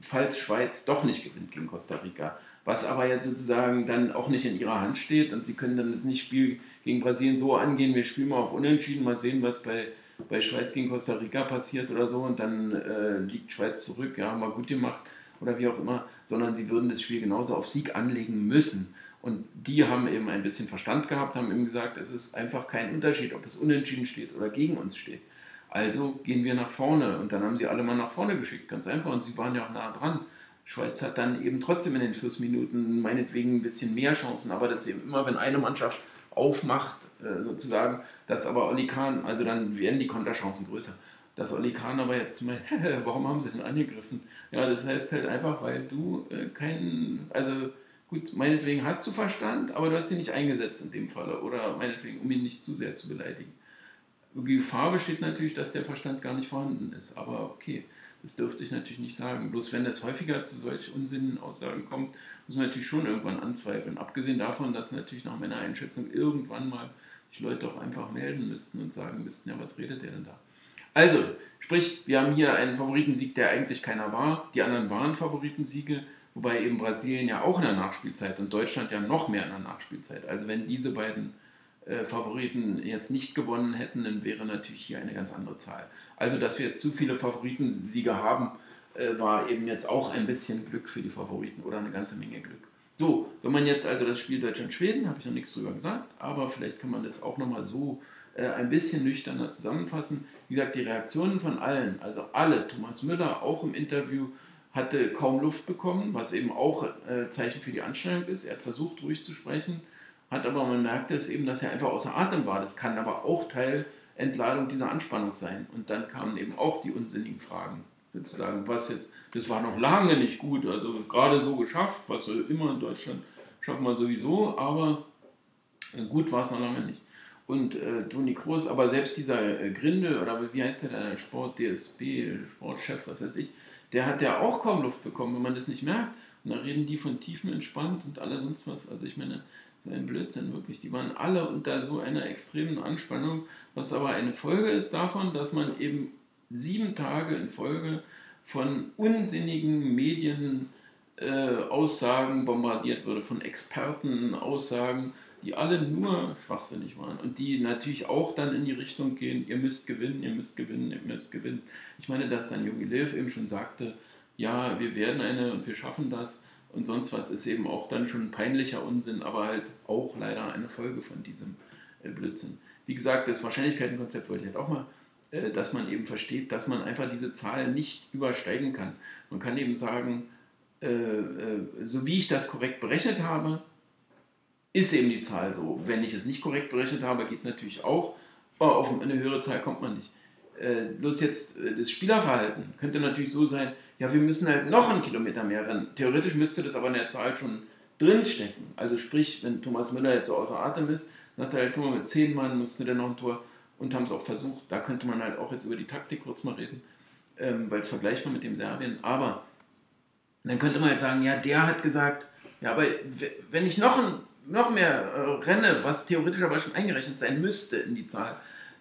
falls Schweiz doch nicht gewinnt gegen Costa Rica, was aber jetzt sozusagen dann auch nicht in ihrer Hand steht und sie können dann jetzt nicht Spiel gegen Brasilien so angehen, wir spielen mal auf Unentschieden, mal sehen, was bei bei Schweiz gegen Costa Rica passiert oder so und dann äh, liegt Schweiz zurück, ja, haben wir gut gemacht oder wie auch immer, sondern sie würden das Spiel genauso auf Sieg anlegen müssen. Und die haben eben ein bisschen Verstand gehabt, haben eben gesagt, es ist einfach kein Unterschied, ob es unentschieden steht oder gegen uns steht. Also gehen wir nach vorne. Und dann haben sie alle mal nach vorne geschickt, ganz einfach. Und sie waren ja auch nah dran. Schweiz hat dann eben trotzdem in den Schlussminuten meinetwegen ein bisschen mehr Chancen, aber das ist eben immer, wenn eine Mannschaft aufmacht, äh, sozusagen, dass aber Oli Kahn, also dann werden die Konterchancen größer. Dass Oli Kahn aber jetzt meint, warum haben sie denn angegriffen? Ja, das heißt halt einfach, weil du äh, keinen, also gut, meinetwegen hast du Verstand, aber du hast ihn nicht eingesetzt in dem Falle oder meinetwegen, um ihn nicht zu sehr zu beleidigen. Die Gefahr besteht natürlich, dass der Verstand gar nicht vorhanden ist, aber okay. Das dürfte ich natürlich nicht sagen. Bloß wenn es häufiger zu solchen unsinnigen Aussagen kommt, muss man natürlich schon irgendwann anzweifeln. Abgesehen davon, dass natürlich nach meiner Einschätzung irgendwann mal sich Leute auch einfach melden müssten und sagen müssten, ja, was redet der denn da? Also, sprich, wir haben hier einen Favoritensieg, der eigentlich keiner war. Die anderen waren Favoritensiege, wobei eben Brasilien ja auch in der Nachspielzeit und Deutschland ja noch mehr in der Nachspielzeit. Also wenn diese beiden äh, Favoriten jetzt nicht gewonnen hätten, dann wäre natürlich hier eine ganz andere Zahl. Also, dass wir jetzt zu viele Favoritensieger haben, äh, war eben jetzt auch ein bisschen Glück für die Favoriten oder eine ganze Menge Glück. So, wenn man jetzt also das Spiel Deutschland-Schweden, habe ich noch nichts drüber gesagt, aber vielleicht kann man das auch nochmal so äh, ein bisschen nüchterner zusammenfassen. Wie gesagt, die Reaktionen von allen, also alle, Thomas Müller auch im Interview, hatte kaum Luft bekommen, was eben auch äh, Zeichen für die Anstrengung ist. Er hat versucht, ruhig zu sprechen, hat aber, man merkte es eben, dass er einfach außer Atem war. Das kann aber auch Teil Entladung dieser Anspannung sein. Und dann kamen eben auch die unsinnigen Fragen. Sozusagen, was jetzt, das war noch lange nicht gut, also gerade so geschafft, was immer in Deutschland schaffen wir sowieso, aber gut war es noch lange nicht. Und äh, Toni Kroos, aber selbst dieser äh, Grindel, oder wie heißt der, der Sport, DSB, Sportchef, was weiß ich, der hat ja auch kaum Luft bekommen, wenn man das nicht merkt. Und da reden die von tiefen entspannt und alle sonst was. Also ich meine, so ein Blödsinn wirklich. Die waren alle unter so einer extremen Anspannung, was aber eine Folge ist davon, dass man eben sieben Tage in Folge von unsinnigen Medien äh, bombardiert wurde, von Experten Aussagen, die alle nur schwachsinnig waren und die natürlich auch dann in die Richtung gehen, ihr müsst gewinnen, ihr müsst gewinnen, ihr müsst gewinnen. Ich meine, dass dann Jogi Löw eben schon sagte, ja, wir werden eine und wir schaffen das und sonst was ist eben auch dann schon ein peinlicher Unsinn, aber halt auch leider eine Folge von diesem äh, Blödsinn. Wie gesagt, das Wahrscheinlichkeitenkonzept wollte ich halt auch mal, dass man eben versteht, dass man einfach diese Zahl nicht übersteigen kann. Man kann eben sagen, äh, so wie ich das korrekt berechnet habe, ist eben die Zahl so. Wenn ich es nicht korrekt berechnet habe, geht natürlich auch, aber auf eine höhere Zahl kommt man nicht. bloß jetzt das Spielerverhalten könnte natürlich so sein, ja, wir müssen halt noch einen Kilometer mehr rennen. Theoretisch müsste das aber in der Zahl schon drinstecken. Also sprich, wenn Thomas Müller jetzt so außer Atem ist, hat er halt, guck mal, mit zehn Mann müsste der noch ein Tor und haben es auch versucht. Da könnte man halt auch jetzt über die Taktik kurz mal reden, ähm, weil es vergleichbar mit dem Serbien. Aber dann könnte man halt sagen, ja, der hat gesagt, ja, aber wenn ich noch, ein, noch mehr äh, renne, was theoretisch aber schon eingerechnet sein müsste in die Zahl,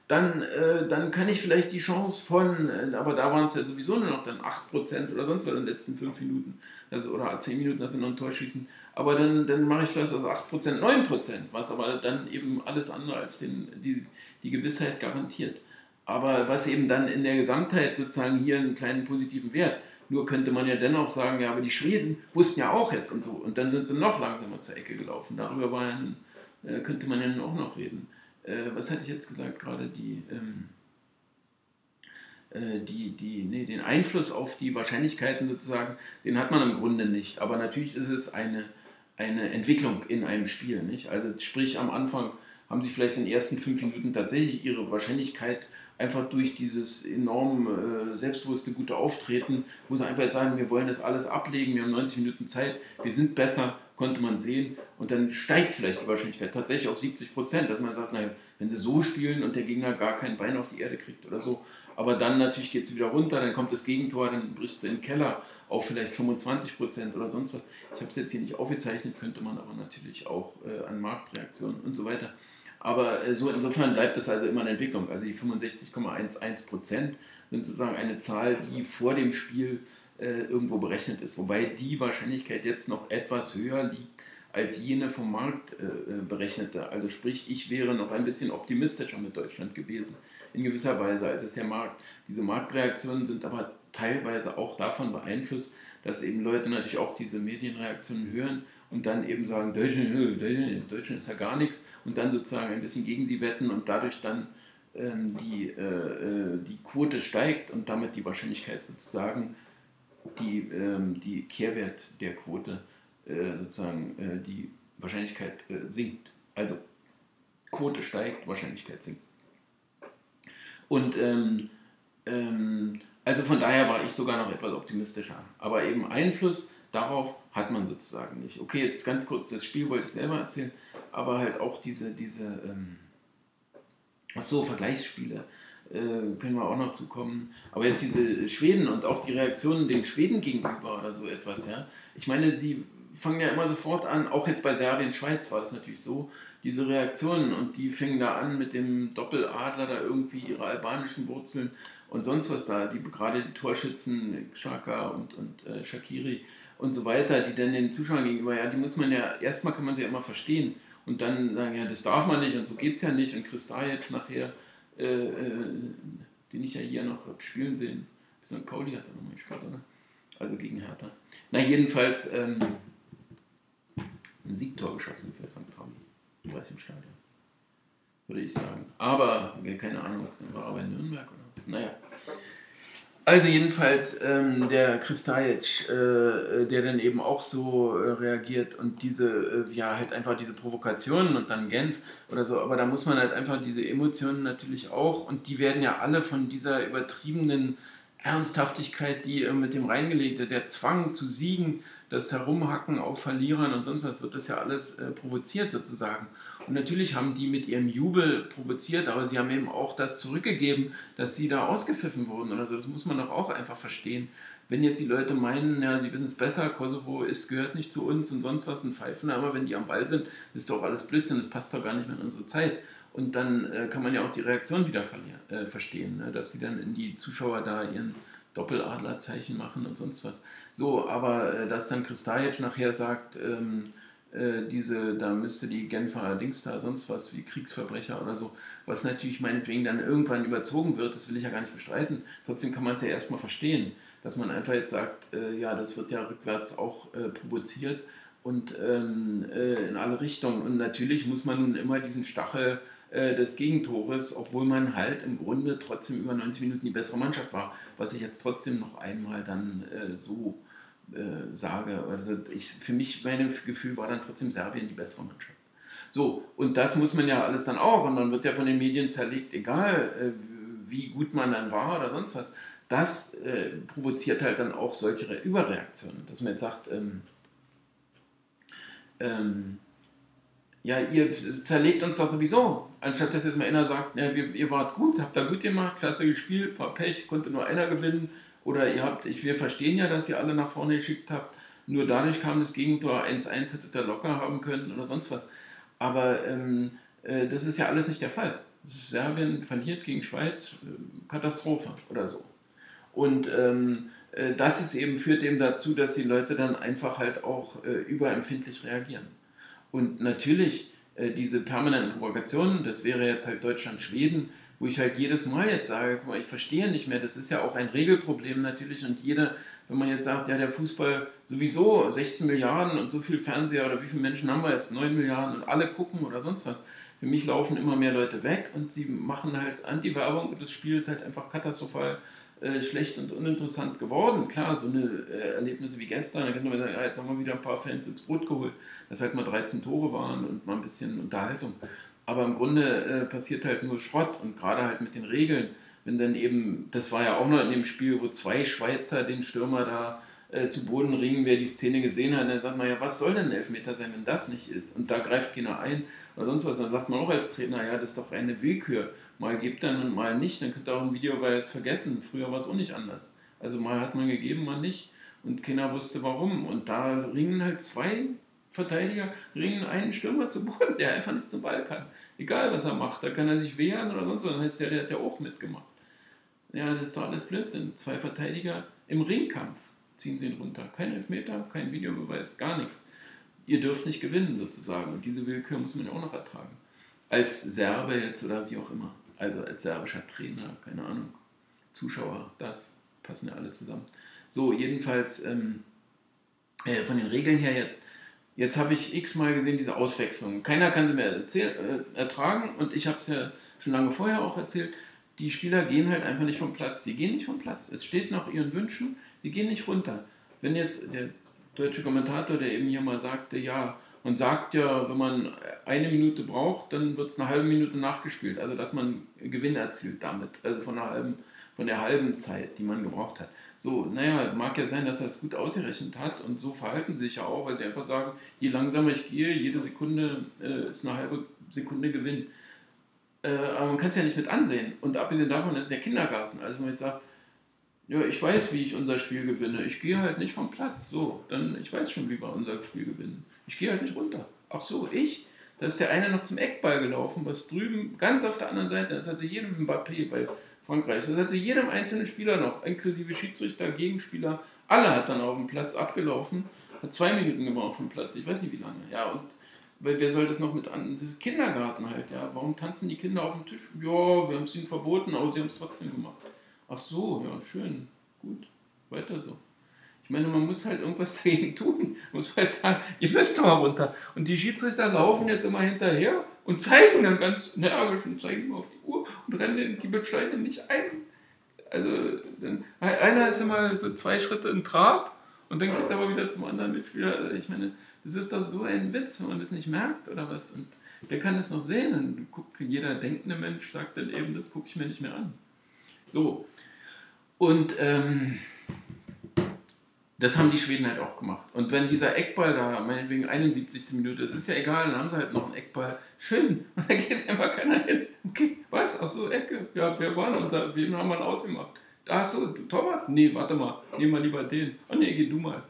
dann, äh, dann kann ich vielleicht die Chance von, äh, aber da waren es ja sowieso nur noch dann 8% oder sonst was in den letzten 5 Minuten also, oder 10 Minuten, dass sie noch ein Tor schießen. Aber dann, dann mache ich vielleicht aus 8% 9%, was aber dann eben alles andere als den, die, die Gewissheit garantiert. Aber was eben dann in der Gesamtheit sozusagen hier einen kleinen positiven Wert. Nur könnte man ja dennoch sagen, ja, aber die Schweden wussten ja auch jetzt und so. Und dann sind sie noch langsamer zur Ecke gelaufen. Darüber war ja, äh, könnte man ja auch noch reden äh, was hatte ich jetzt gesagt gerade, die, ähm, äh, die, die, nee, den Einfluss auf die Wahrscheinlichkeiten sozusagen, den hat man im Grunde nicht. Aber natürlich ist es eine, eine Entwicklung in einem Spiel. Nicht? Also sprich, am Anfang haben sie vielleicht in den ersten fünf Minuten tatsächlich ihre Wahrscheinlichkeit einfach durch dieses enorm äh, selbstbewusste, gute Auftreten, wo sie einfach jetzt sagen, wir wollen das alles ablegen, wir haben 90 Minuten Zeit, wir sind besser, konnte man sehen. Und dann steigt vielleicht die Wahrscheinlichkeit tatsächlich auf 70 Prozent, dass man sagt, naja, wenn sie so spielen und der Gegner gar kein Bein auf die Erde kriegt oder so. Aber dann natürlich geht es wieder runter, dann kommt das Gegentor, dann bricht sie in den Keller auf vielleicht 25 Prozent oder sonst was. Ich habe es jetzt hier nicht aufgezeichnet, könnte man aber natürlich auch äh, an Marktreaktionen und so weiter. Aber äh, so insofern bleibt es also immer eine Entwicklung. Also die 65,11 Prozent sind sozusagen eine Zahl, die vor dem Spiel äh, irgendwo berechnet ist. Wobei die Wahrscheinlichkeit jetzt noch etwas höher liegt als jene vom Markt äh, äh, berechnete. Also sprich, ich wäre noch ein bisschen optimistischer mit Deutschland gewesen, in gewisser Weise, als es der Markt. Diese Marktreaktionen sind aber teilweise auch davon beeinflusst, dass eben Leute natürlich auch diese Medienreaktionen hören und dann eben sagen, Deutschland, Deutschland, ist ja gar nichts und dann sozusagen ein bisschen gegen sie wetten und dadurch dann ähm, die, äh, äh, die Quote steigt und damit die Wahrscheinlichkeit sozusagen, die, ähm, die Kehrwert der Quote äh, sozusagen äh, die Wahrscheinlichkeit äh, sinkt. Also Quote steigt, Wahrscheinlichkeit sinkt. Und ähm, ähm, also von daher war ich sogar noch etwas optimistischer. Aber eben Einfluss darauf hat man sozusagen nicht. Okay, jetzt ganz kurz, das Spiel wollte ich selber erzählen, aber halt auch diese, diese ähm, ach so, Vergleichsspiele äh, können wir auch noch zukommen. Aber jetzt diese Schweden und auch die Reaktionen den Schweden gegenüber oder so etwas, ja. Ich meine, sie fangen ja immer sofort an, auch jetzt bei Serbien, Schweiz war das natürlich so, diese Reaktionen und die fingen da an mit dem Doppeladler da irgendwie ihre albanischen Wurzeln und sonst was da, die gerade die Torschützen, Shaka und, und äh, Shakiri und so weiter, die dann den Zuschauern gegenüber, ja, die muss man ja, erstmal kann man sie ja immer verstehen und dann sagen, ja, das darf man nicht und so geht es ja nicht und Kristajic nachher, äh, äh, den ich ja hier noch spielen sehen, St. Pauli hat er nochmal gespielt, oder? Also gegen Hertha. Na, jedenfalls ähm, ein Siegtor geschossen für St. Pauli. Ich weiß im Stadion. Würde ich sagen. Aber, keine Ahnung, war aber in Nürnberg oder was? Naja. Also jedenfalls ähm, der Kristajic, äh, der dann eben auch so äh, reagiert und diese, äh, ja halt einfach diese Provokationen und dann Genf oder so, aber da muss man halt einfach diese Emotionen natürlich auch und die werden ja alle von dieser übertriebenen Ernsthaftigkeit, die mit dem reingelegte, der Zwang zu siegen, das Herumhacken auf Verlierern und sonst was, wird das ja alles äh, provoziert sozusagen. Und natürlich haben die mit ihrem Jubel provoziert, aber sie haben eben auch das zurückgegeben, dass sie da ausgepfiffen wurden oder so. Das muss man doch auch einfach verstehen. Wenn jetzt die Leute meinen, ja, sie wissen es besser, Kosovo ist, gehört nicht zu uns und sonst was und pfeifen, aber wenn die am Ball sind, ist doch alles Blödsinn, das passt doch gar nicht mehr in unsere Zeit. Und dann äh, kann man ja auch die Reaktion wieder äh, verstehen, ne? dass sie dann in die Zuschauer da ihren Doppeladlerzeichen machen und sonst was. So, aber äh, dass dann Kristajic nachher sagt, ähm, äh, diese, da müsste die Genfer Dings da sonst was wie Kriegsverbrecher oder so, was natürlich meinetwegen dann irgendwann überzogen wird, das will ich ja gar nicht bestreiten. Trotzdem kann man es ja erstmal verstehen, dass man einfach jetzt sagt, äh, ja, das wird ja rückwärts auch äh, provoziert und ähm, äh, in alle Richtungen. Und natürlich muss man nun immer diesen Stachel äh, des Gegentores, obwohl man halt im Grunde trotzdem über 90 Minuten die bessere Mannschaft war, was ich jetzt trotzdem noch einmal dann so äh, sage. Also ich, für mich, mein Gefühl war dann trotzdem Serbien die bessere Mannschaft. So, und das muss man ja alles dann auch, und dann wird ja von den Medien zerlegt, egal äh, wie gut man dann war oder sonst was. Das äh, provoziert halt dann auch solche Überreaktionen, dass man jetzt sagt, ähm, ähm, ja, ihr zerlegt uns doch sowieso. Anstatt dass jetzt mal einer sagt, ja, wir, ihr wart gut, habt da gut gemacht, klasse gespielt, war Pech, konnte nur einer gewinnen, oder ihr habt, ich, wir verstehen ja, dass ihr alle nach vorne geschickt habt, nur dadurch kam das Gegentor 1-1, hättet ihr locker haben können oder sonst was. Aber ähm, äh, das ist ja alles nicht der Fall. Serbien verliert gegen Schweiz, äh, Katastrophe oder so. Und ähm, äh, das ist eben, führt eben dazu, dass die Leute dann einfach halt auch äh, überempfindlich reagieren. Und natürlich äh, diese permanenten Provokationen, das wäre jetzt halt Deutschland, Schweden, wo ich halt jedes Mal jetzt sage, guck mal, ich verstehe nicht mehr, das ist ja auch ein Regelproblem natürlich und jeder, wenn man jetzt sagt, ja, der Fußball sowieso 16 Milliarden und so viel Fernseher oder wie viele Menschen haben wir jetzt, 9 Milliarden und alle gucken oder sonst was. Für mich laufen immer mehr Leute weg und sie machen halt Anti-Werbung und das Spiel ist halt einfach katastrophal äh, schlecht und uninteressant geworden. Klar, so eine äh, Erlebnisse wie gestern, da könnte man sagen, ja, jetzt haben wir wieder ein paar Fans ins Brot geholt, dass halt mal 13 Tore waren und mal ein bisschen Unterhaltung. Aber im Grunde äh, passiert halt nur Schrott und gerade halt mit den Regeln, wenn dann eben, das war ja auch noch in dem Spiel, wo zwei Schweizer den Stürmer da äh, zu Boden ringen, wer die Szene gesehen hat, dann sagt man ja, was soll denn ein Elfmeter sein, wenn das nicht ist? Und da greift keiner ein oder sonst was. Dann sagt man auch als Trainer, ja, das ist doch eine Willkür. Mal gibt dann und mal nicht. Dann könnt ihr auch ein Video weil es vergessen. Früher war es auch nicht anders. Also mal hat man gegeben, mal nicht. Und keiner wusste warum. Und da ringen halt zwei Verteidiger ringen einen Stürmer zu Boden, der einfach nicht zum Ball kann. Egal was er macht, da kann er sich wehren oder sonst was, dann heißt der, der hat ja auch mitgemacht. Ja, das ist doch alles Blödsinn. Zwei Verteidiger im Ringkampf ziehen sie ihn runter. Kein Elfmeter, kein Videobeweis, gar nichts. Ihr dürft nicht gewinnen sozusagen. Und diese Willkür muss man ja auch noch ertragen. Als Serbe jetzt oder wie auch immer. Also als serbischer Trainer, keine Ahnung. Zuschauer, das passen ja alle zusammen. So, jedenfalls ähm, äh, von den Regeln her jetzt Jetzt habe ich x-mal gesehen, diese Auswechslung. Keiner kann sie mehr erzähl, äh, ertragen und ich habe es ja schon lange vorher auch erzählt. Die Spieler gehen halt einfach nicht vom Platz. Sie gehen nicht vom Platz. Es steht nach ihren Wünschen, sie gehen nicht runter. Wenn jetzt der deutsche Kommentator, der eben hier mal sagte, ja, man sagt ja, wenn man eine Minute braucht, dann wird es eine halbe Minute nachgespielt. Also dass man Gewinn erzielt damit. Also von, einer halben, von der halben Zeit, die man gebraucht hat. So, naja, mag ja sein, dass er es gut ausgerechnet hat und so verhalten sich ja auch, weil sie einfach sagen, je langsamer ich gehe, jede Sekunde äh, ist eine halbe Sekunde Gewinn. Äh, aber man kann es ja nicht mit ansehen. Und abgesehen davon ist es der Kindergarten. Also man jetzt sagt, ja, ich weiß, wie ich unser Spiel gewinne. Ich gehe halt nicht vom Platz. So, dann, ich weiß schon, wie wir unser Spiel gewinnen. Ich gehe halt nicht runter. Ach so, ich? Da ist der eine noch zum Eckball gelaufen, was drüben ganz auf der anderen Seite, hat zu jedem Mbappé bei Frankreich, das hat zu jedem einzelnen Spieler noch, inklusive Schiedsrichter, Gegenspieler, alle hat dann auf dem Platz abgelaufen, hat zwei Minuten gebraucht dem Platz, ich weiß nicht wie lange. Ja, und wer soll das noch mit an? Das ist Kindergarten halt, ja. Warum tanzen die Kinder auf dem Tisch? Ja, wir haben es ihnen verboten, aber sie haben es trotzdem gemacht. Ach so, ja, schön, gut, weiter so. Ich meine, man muss halt irgendwas dagegen tun. Man muss halt sagen, ihr müsst mal runter. Und die Schiedsrichter laufen jetzt immer hinterher und zeigen dann ganz energisch und zeigen auf die Uhr und rennen die beschleunigen nicht ein. Also, dann, einer ist immer so zwei Schritte in Trab und dann geht er aber wieder zum anderen Mitspieler. Also ich meine, das ist doch so ein Witz, wenn man das nicht merkt oder was. Und wer kann das noch sehen? Und guckt, jeder denkende Mensch sagt dann eben, das gucke ich mir nicht mehr an. So. Und ähm, das haben die Schweden halt auch gemacht. Und wenn dieser Eckball da, meinetwegen 71. Minute, das ist ja egal, dann haben sie halt noch einen Eckball. Schön. Da geht einfach keiner hin. Okay, was? Ach so, Ecke. Ja, wir waren unter, wem haben wir ausgemacht? Ach so, Torwart? Nee, warte mal. Nehmen wir lieber den. Oh nee, geh du mal.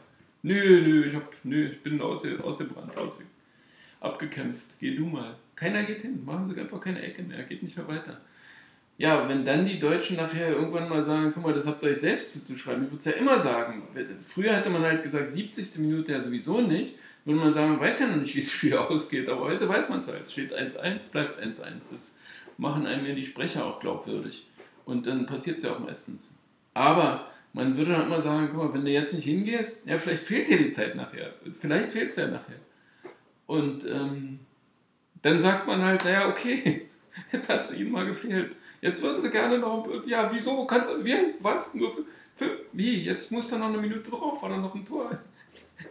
Nö, nö, ich, hab, nö, ich bin ausge, ausgebrannt, ausge, abgekämpft. Geh du mal. Keiner geht hin. Machen sie einfach keine Ecke mehr. Geht nicht mehr weiter. Ja, wenn dann die Deutschen nachher irgendwann mal sagen, guck mal, das habt ihr euch selbst zuzuschreiben, ich würde es ja immer sagen. Früher hatte man halt gesagt, 70. Minute ja sowieso nicht, würde man sagen, man weiß ja noch nicht, wie das Spiel ausgeht, aber heute weiß man es halt. Es steht 1-1, bleibt 1-1. Das machen einem ja die Sprecher auch glaubwürdig. Und dann passiert es ja auch meistens. Aber man würde dann immer sagen, guck mal, wenn du jetzt nicht hingehst, ja, vielleicht fehlt dir die Zeit nachher. Vielleicht fehlt es ja nachher. Und ähm, dann sagt man halt, naja, okay, jetzt hat es ihnen mal gefehlt. Jetzt würden sie gerne noch, ja, wieso, kannst du, wie, was, nur für, wie, jetzt muss da noch eine Minute drauf oder noch ein Tor.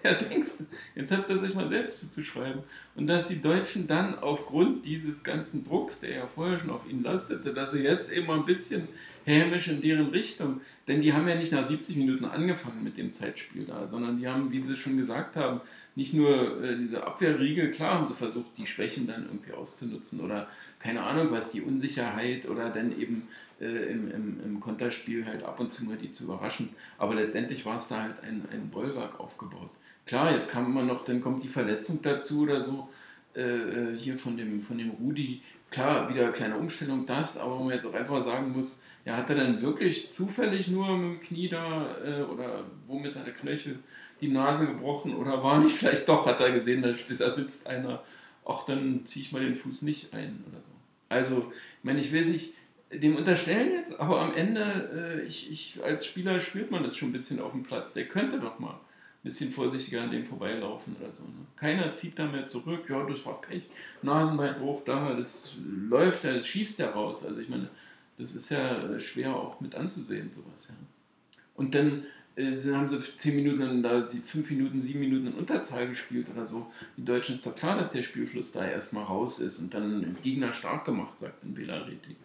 Ja, denkst du, jetzt habt ihr sich mal selbst zuzuschreiben. Und dass die Deutschen dann aufgrund dieses ganzen Drucks, der ja vorher schon auf ihnen lastete, dass sie jetzt eben mal ein bisschen hämisch in deren Richtung, denn die haben ja nicht nach 70 Minuten angefangen mit dem Zeitspiel da, sondern die haben, wie sie schon gesagt haben, nicht nur äh, diese Abwehrriegel, klar haben sie versucht, die Schwächen dann irgendwie auszunutzen oder keine Ahnung was, die Unsicherheit oder dann eben äh, im, im, im Konterspiel halt ab und zu mal die zu überraschen. Aber letztendlich war es da halt ein, ein Bollwerk aufgebaut. Klar, jetzt kam immer noch, dann kommt die Verletzung dazu oder so, äh, äh hier von dem, von dem Rudi. Klar, wieder eine kleine Umstellung, das, aber wo man jetzt auch einfach sagen muss, ja, hat er dann wirklich zufällig nur mit dem Knie da äh, oder womit hat der Knöchel die Nase gebrochen oder war nicht vielleicht doch, hat er gesehen, da sitzt einer, ach, dann ziehe ich mal den Fuß nicht ein oder so. Also, ich meine, ich will nicht dem unterstellen jetzt, aber am Ende, äh, ich, ich, als Spieler spürt man das schon ein bisschen auf dem Platz. Der könnte doch mal ein bisschen vorsichtiger an dem vorbeilaufen oder so. Ne? Keiner zieht da mehr zurück, ja, das war Pech, Nasenbeinbruch da, das läuft das schießt ja raus. Also ich meine, das ist ja schwer auch mit anzusehen, sowas. Ja. Und dann äh, haben sie zehn Minuten, da fünf Minuten, sieben Minuten in Unterzahl gespielt oder so. Die Deutschen ist doch klar, dass der Spielfluss da erstmal raus ist und dann Gegner stark gemacht, sagt ein Belariti.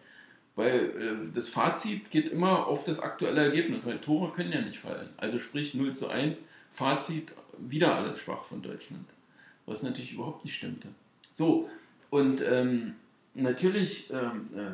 Weil äh, das Fazit geht immer auf das aktuelle Ergebnis, weil Tore können ja nicht fallen. Also sprich 0 zu 1, Fazit wieder alles schwach von Deutschland. Was natürlich überhaupt nicht stimmte. So, und ähm, natürlich ähm, äh,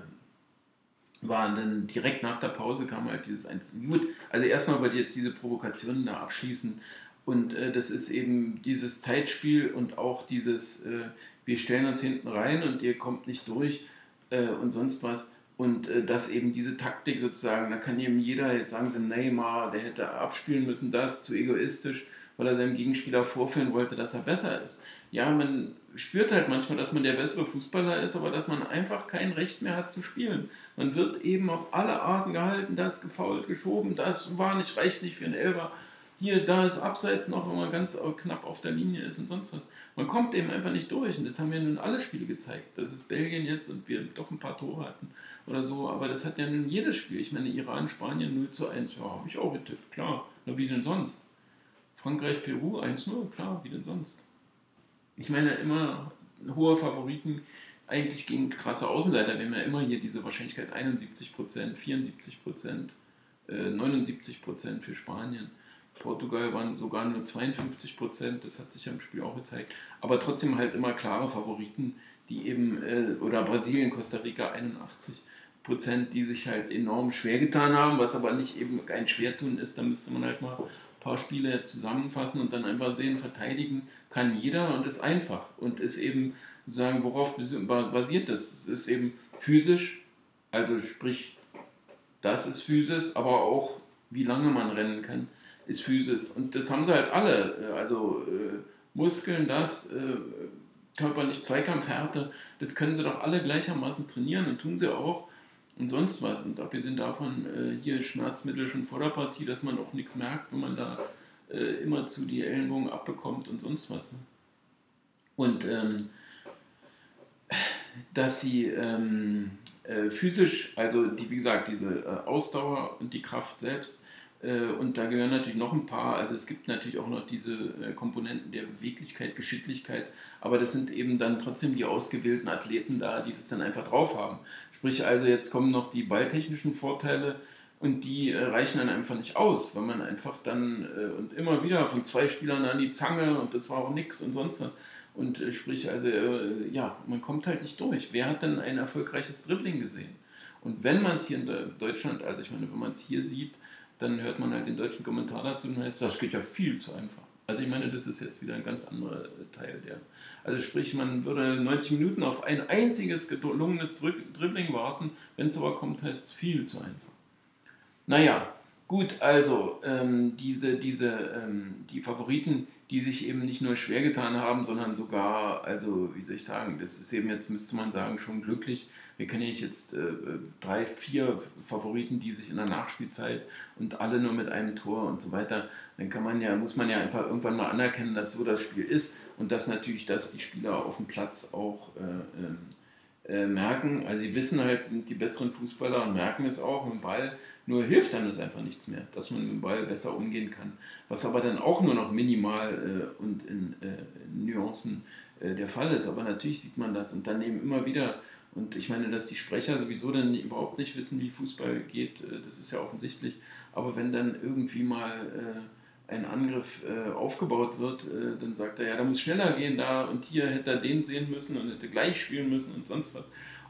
waren dann direkt nach der Pause kam halt dieses 1. Gut, also erstmal wollte ich jetzt diese Provokationen da abschließen und äh, das ist eben dieses Zeitspiel und auch dieses, äh, wir stellen uns hinten rein und ihr kommt nicht durch äh, und sonst was. Und äh, dass eben diese Taktik sozusagen, da kann eben jeder, jetzt sagen sie Neymar, der hätte abspielen müssen, das zu egoistisch, weil er seinem Gegenspieler vorführen wollte, dass er besser ist. Ja, man spürt halt manchmal, dass man der bessere Fußballer ist, aber dass man einfach kein Recht mehr hat zu spielen. Man wird eben auf alle Arten gehalten, das gefault, geschoben, das war nicht rechtlich für einen Elfer. hier, da ist Abseits noch, wenn man ganz knapp auf der Linie ist und sonst was. Man kommt eben einfach nicht durch und das haben ja nun alle Spiele gezeigt. Das ist Belgien jetzt und wir doch ein paar Tore hatten oder so, aber das hat ja nun jedes Spiel. Ich meine, Iran, Spanien 0 zu 1, ja, habe ich auch getippt, klar. Na, wie denn sonst? Frankreich, Peru 1-0, klar, wie denn sonst? Ich meine, immer hohe Favoriten eigentlich gegen krasse Außenleiter. Wir haben ja immer hier diese Wahrscheinlichkeit 71%, 74%, äh, 79% für Spanien. Portugal waren sogar nur 52 Prozent, das hat sich ja im Spiel auch gezeigt. Aber trotzdem halt immer klare Favoriten, die eben, äh, oder Brasilien, Costa Rica 81 Prozent, die sich halt enorm schwer getan haben, was aber nicht eben kein Schwertun ist. Da müsste man halt mal ein paar Spiele zusammenfassen und dann einfach sehen, verteidigen kann jeder und ist einfach und ist eben sagen, worauf basiert das? Es ist eben physisch, also sprich, das ist Physis, aber auch wie lange man rennen kann ist Physis. Und das haben sie halt alle. Äh, also äh, Muskeln, das, äh, körperlich Zweikampfhärte, das können sie doch alle gleichermaßen trainieren und tun sie auch. Und sonst was. Und abgesehen davon, äh, hier Schmerzmittel schon vor der Partie, dass man auch nichts merkt, wenn man da äh, immer zu die Ellenbogen abbekommt und sonst was. Ne? Und ähm, dass sie ähm, äh, physisch, also die, wie gesagt, diese Ausdauer und die Kraft selbst, äh, und da gehören natürlich noch ein paar, also es gibt natürlich auch noch diese äh, Komponenten der Beweglichkeit, Geschicklichkeit, aber das sind eben dann trotzdem die ausgewählten Athleten da, die das dann einfach drauf haben. Sprich also, jetzt kommen noch die balltechnischen Vorteile und die äh, reichen dann einfach nicht aus, weil man einfach dann und immer wieder von zwei Spielern an die Zange und das war auch nichts und sonst was. Und sprich, also ja, man kommt halt nicht durch. Wer hat denn ein erfolgreiches Dribbling gesehen? Und wenn man es hier in Deutschland, also ich meine, wenn man es hier sieht, dann hört man halt den deutschen Kommentar dazu und heißt, das geht ja viel zu einfach. Also ich meine, das ist jetzt wieder ein ganz anderer Teil der. Also sprich, man würde 90 Minuten auf ein einziges gelungenes Dribbling warten, wenn es aber kommt, heißt es viel zu einfach. Naja, gut, also ähm, diese, diese, ähm, die Favoriten, die sich eben nicht nur schwer getan haben, sondern sogar, also wie soll ich sagen, das ist eben jetzt, müsste man sagen, schon glücklich, wir kennen ja jetzt äh, drei, vier Favoriten, die sich in der Nachspielzeit und alle nur mit einem Tor und so weiter, dann kann man ja, muss man ja einfach irgendwann mal anerkennen, dass so das Spiel ist und dass natürlich, dass die Spieler auf dem Platz auch äh, ähm, äh, merken, also sie wissen halt, sind die besseren Fußballer und merken es auch dem Ball, nur hilft dann das einfach nichts mehr, dass man mit dem Ball besser umgehen kann. Was aber dann auch nur noch minimal äh, und in, äh, in Nuancen äh, der Fall ist. Aber natürlich sieht man das und dann eben immer wieder und ich meine, dass die Sprecher sowieso dann überhaupt nicht wissen, wie Fußball geht, äh, das ist ja offensichtlich. Aber wenn dann irgendwie mal ein Angriff äh, aufgebaut wird, dann sagt er, ja, da muss schneller gehen da und hier hätte er den sehen müssen und hätte gleich spielen müssen und sonst was.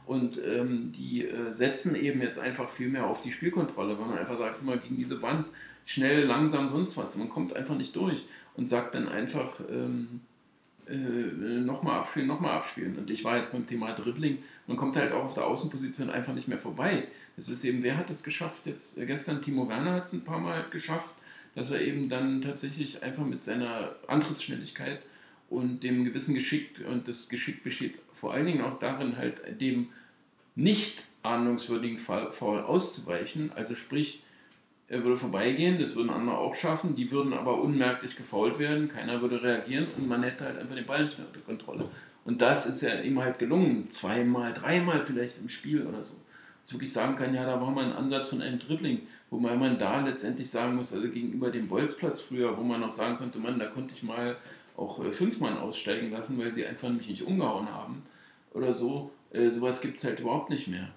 Und ähm, die setzen eben jetzt einfach viel mehr auf die Spielkontrolle, weil man einfach sagt, immer gegen diese Wand, schnell, langsam, sonst was. Man kommt einfach nicht durch und sagt dann einfach, ähm, äh, nochmal abspielen, nochmal abspielen. Und ich war jetzt beim Thema Dribbling, man kommt halt auch auf der Außenposition einfach nicht mehr vorbei. Es ist eben, wer hat es geschafft? Jetzt äh, gestern Timo Werner hat es ein paar Mal geschafft, dass er eben dann tatsächlich einfach mit seiner Antrittsschnelligkeit und dem gewissen Geschick, und das Geschick besteht vor allen Dingen auch darin, halt dem nicht ahnungswürdigen Fall auszuweichen, also sprich, er würde vorbeigehen, das würden andere auch schaffen, die würden aber unmerklich gefault werden, keiner würde reagieren und man hätte halt einfach den Ball nicht mehr unter Kontrolle. Und das ist ja ihm halt gelungen, zweimal, dreimal vielleicht im Spiel oder so. Dass wirklich sagen kann, ja, da war mal ein Ansatz von einem Dribbling, wobei man da letztendlich sagen muss, also gegenüber dem Bolzplatz früher, wo man noch sagen konnte, man, da konnte ich mal auch äh, fünf Mann aussteigen lassen, weil sie einfach mich nicht umgehauen haben oder so. Äh, sowas gibt es halt überhaupt nicht mehr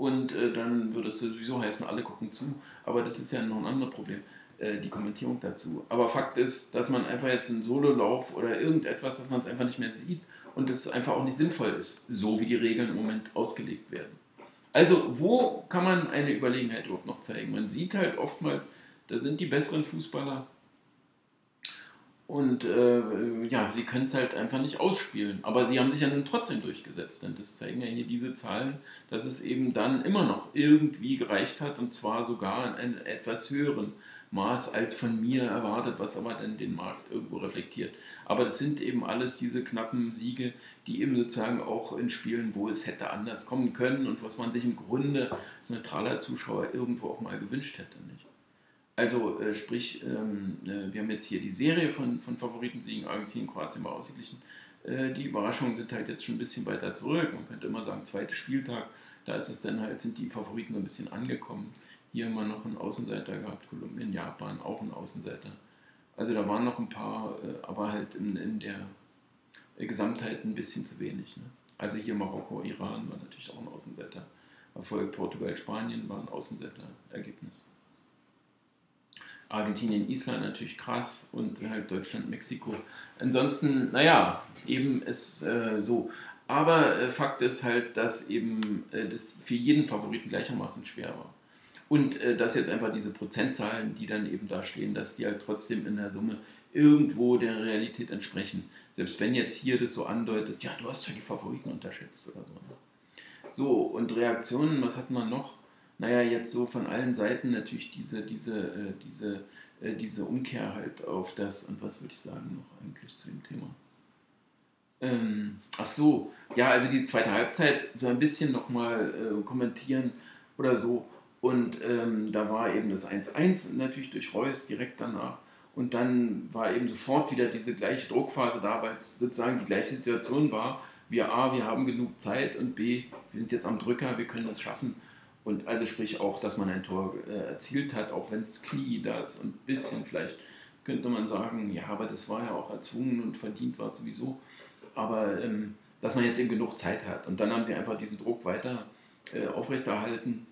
und äh, dann würde es sowieso heißen, alle gucken zu. Aber das ist ja noch ein anderes Problem, äh, die Kommentierung dazu. Aber Fakt ist, dass man einfach jetzt einen Sololauf oder irgendetwas, dass man es einfach nicht mehr sieht und es einfach auch nicht sinnvoll ist, so wie die Regeln im Moment ausgelegt werden. Also, wo kann man eine Überlegenheit überhaupt noch zeigen? Man sieht halt oftmals, da sind die besseren Fußballer und äh, ja, sie können es halt einfach nicht ausspielen. Aber sie haben sich ja nun trotzdem durchgesetzt. Und das zeigen ja hier diese Zahlen, dass es eben dann immer noch irgendwie gereicht hat. Und zwar sogar in einem etwas höheren Maß als von mir erwartet, was aber dann den Markt irgendwo reflektiert. Aber das sind eben alles diese knappen Siege, die eben sozusagen auch in Spielen, wo es hätte anders kommen können und was man sich im Grunde als neutraler Zuschauer irgendwo auch mal gewünscht hätte. Nicht? Also äh, sprich, ähm, äh, wir haben jetzt hier die Serie von, von Favoritensiegen, Argentinien, Kroatien war ausgeglichen. Äh, die Überraschungen sind halt jetzt schon ein bisschen weiter zurück. Man könnte immer sagen, zweiter Spieltag, da ist es dann halt, sind die Favoriten ein bisschen angekommen. Hier haben wir noch einen Außenseiter gehabt, Kolumbien, Japan, auch einen Außenseiter. Also da waren noch ein paar, äh, aber halt in, in der Gesamtheit ein bisschen zu wenig. Ne? Also hier Marokko, Iran war natürlich auch ein Außenseiter. Erfolg Portugal, Spanien war ein Außenseiter-Ergebnis. Argentinien, Island natürlich krass und halt Deutschland, Mexiko. Ansonsten, naja, eben ist äh, so. Aber äh, Fakt ist halt, dass eben äh, das für jeden Favoriten gleichermaßen schwer war. Und äh, dass jetzt einfach diese Prozentzahlen, die dann eben da stehen, dass die halt trotzdem in der Summe irgendwo der Realität entsprechen. Selbst wenn jetzt hier das so andeutet, ja, du hast ja die Favoriten unterschätzt oder so. Ne? So, und Reaktionen, was hat man noch? naja, jetzt so von allen Seiten natürlich diese, diese, äh, diese, äh, diese Umkehr halt auf das, und was würde ich sagen noch eigentlich zu dem Thema? Ähm, ach so, ja, also die zweite Halbzeit so ein bisschen nochmal äh, kommentieren oder so. Und ähm, da war eben das 1-1 natürlich durch Reus direkt danach. Und dann war eben sofort wieder diese gleiche Druckphase da, weil es sozusagen die gleiche Situation war. Wir A, wir haben genug Zeit und B, wir sind jetzt am Drücker, wir können das schaffen. Und also sprich auch, dass man ein Tor äh, erzielt hat, auch wenn es Knie da ist und ein bisschen vielleicht könnte man sagen, ja, aber das war ja auch erzwungen und verdient war es sowieso. Aber ähm, dass man jetzt eben genug Zeit hat. Und dann haben sie einfach diesen Druck weiter äh, aufrechterhalten.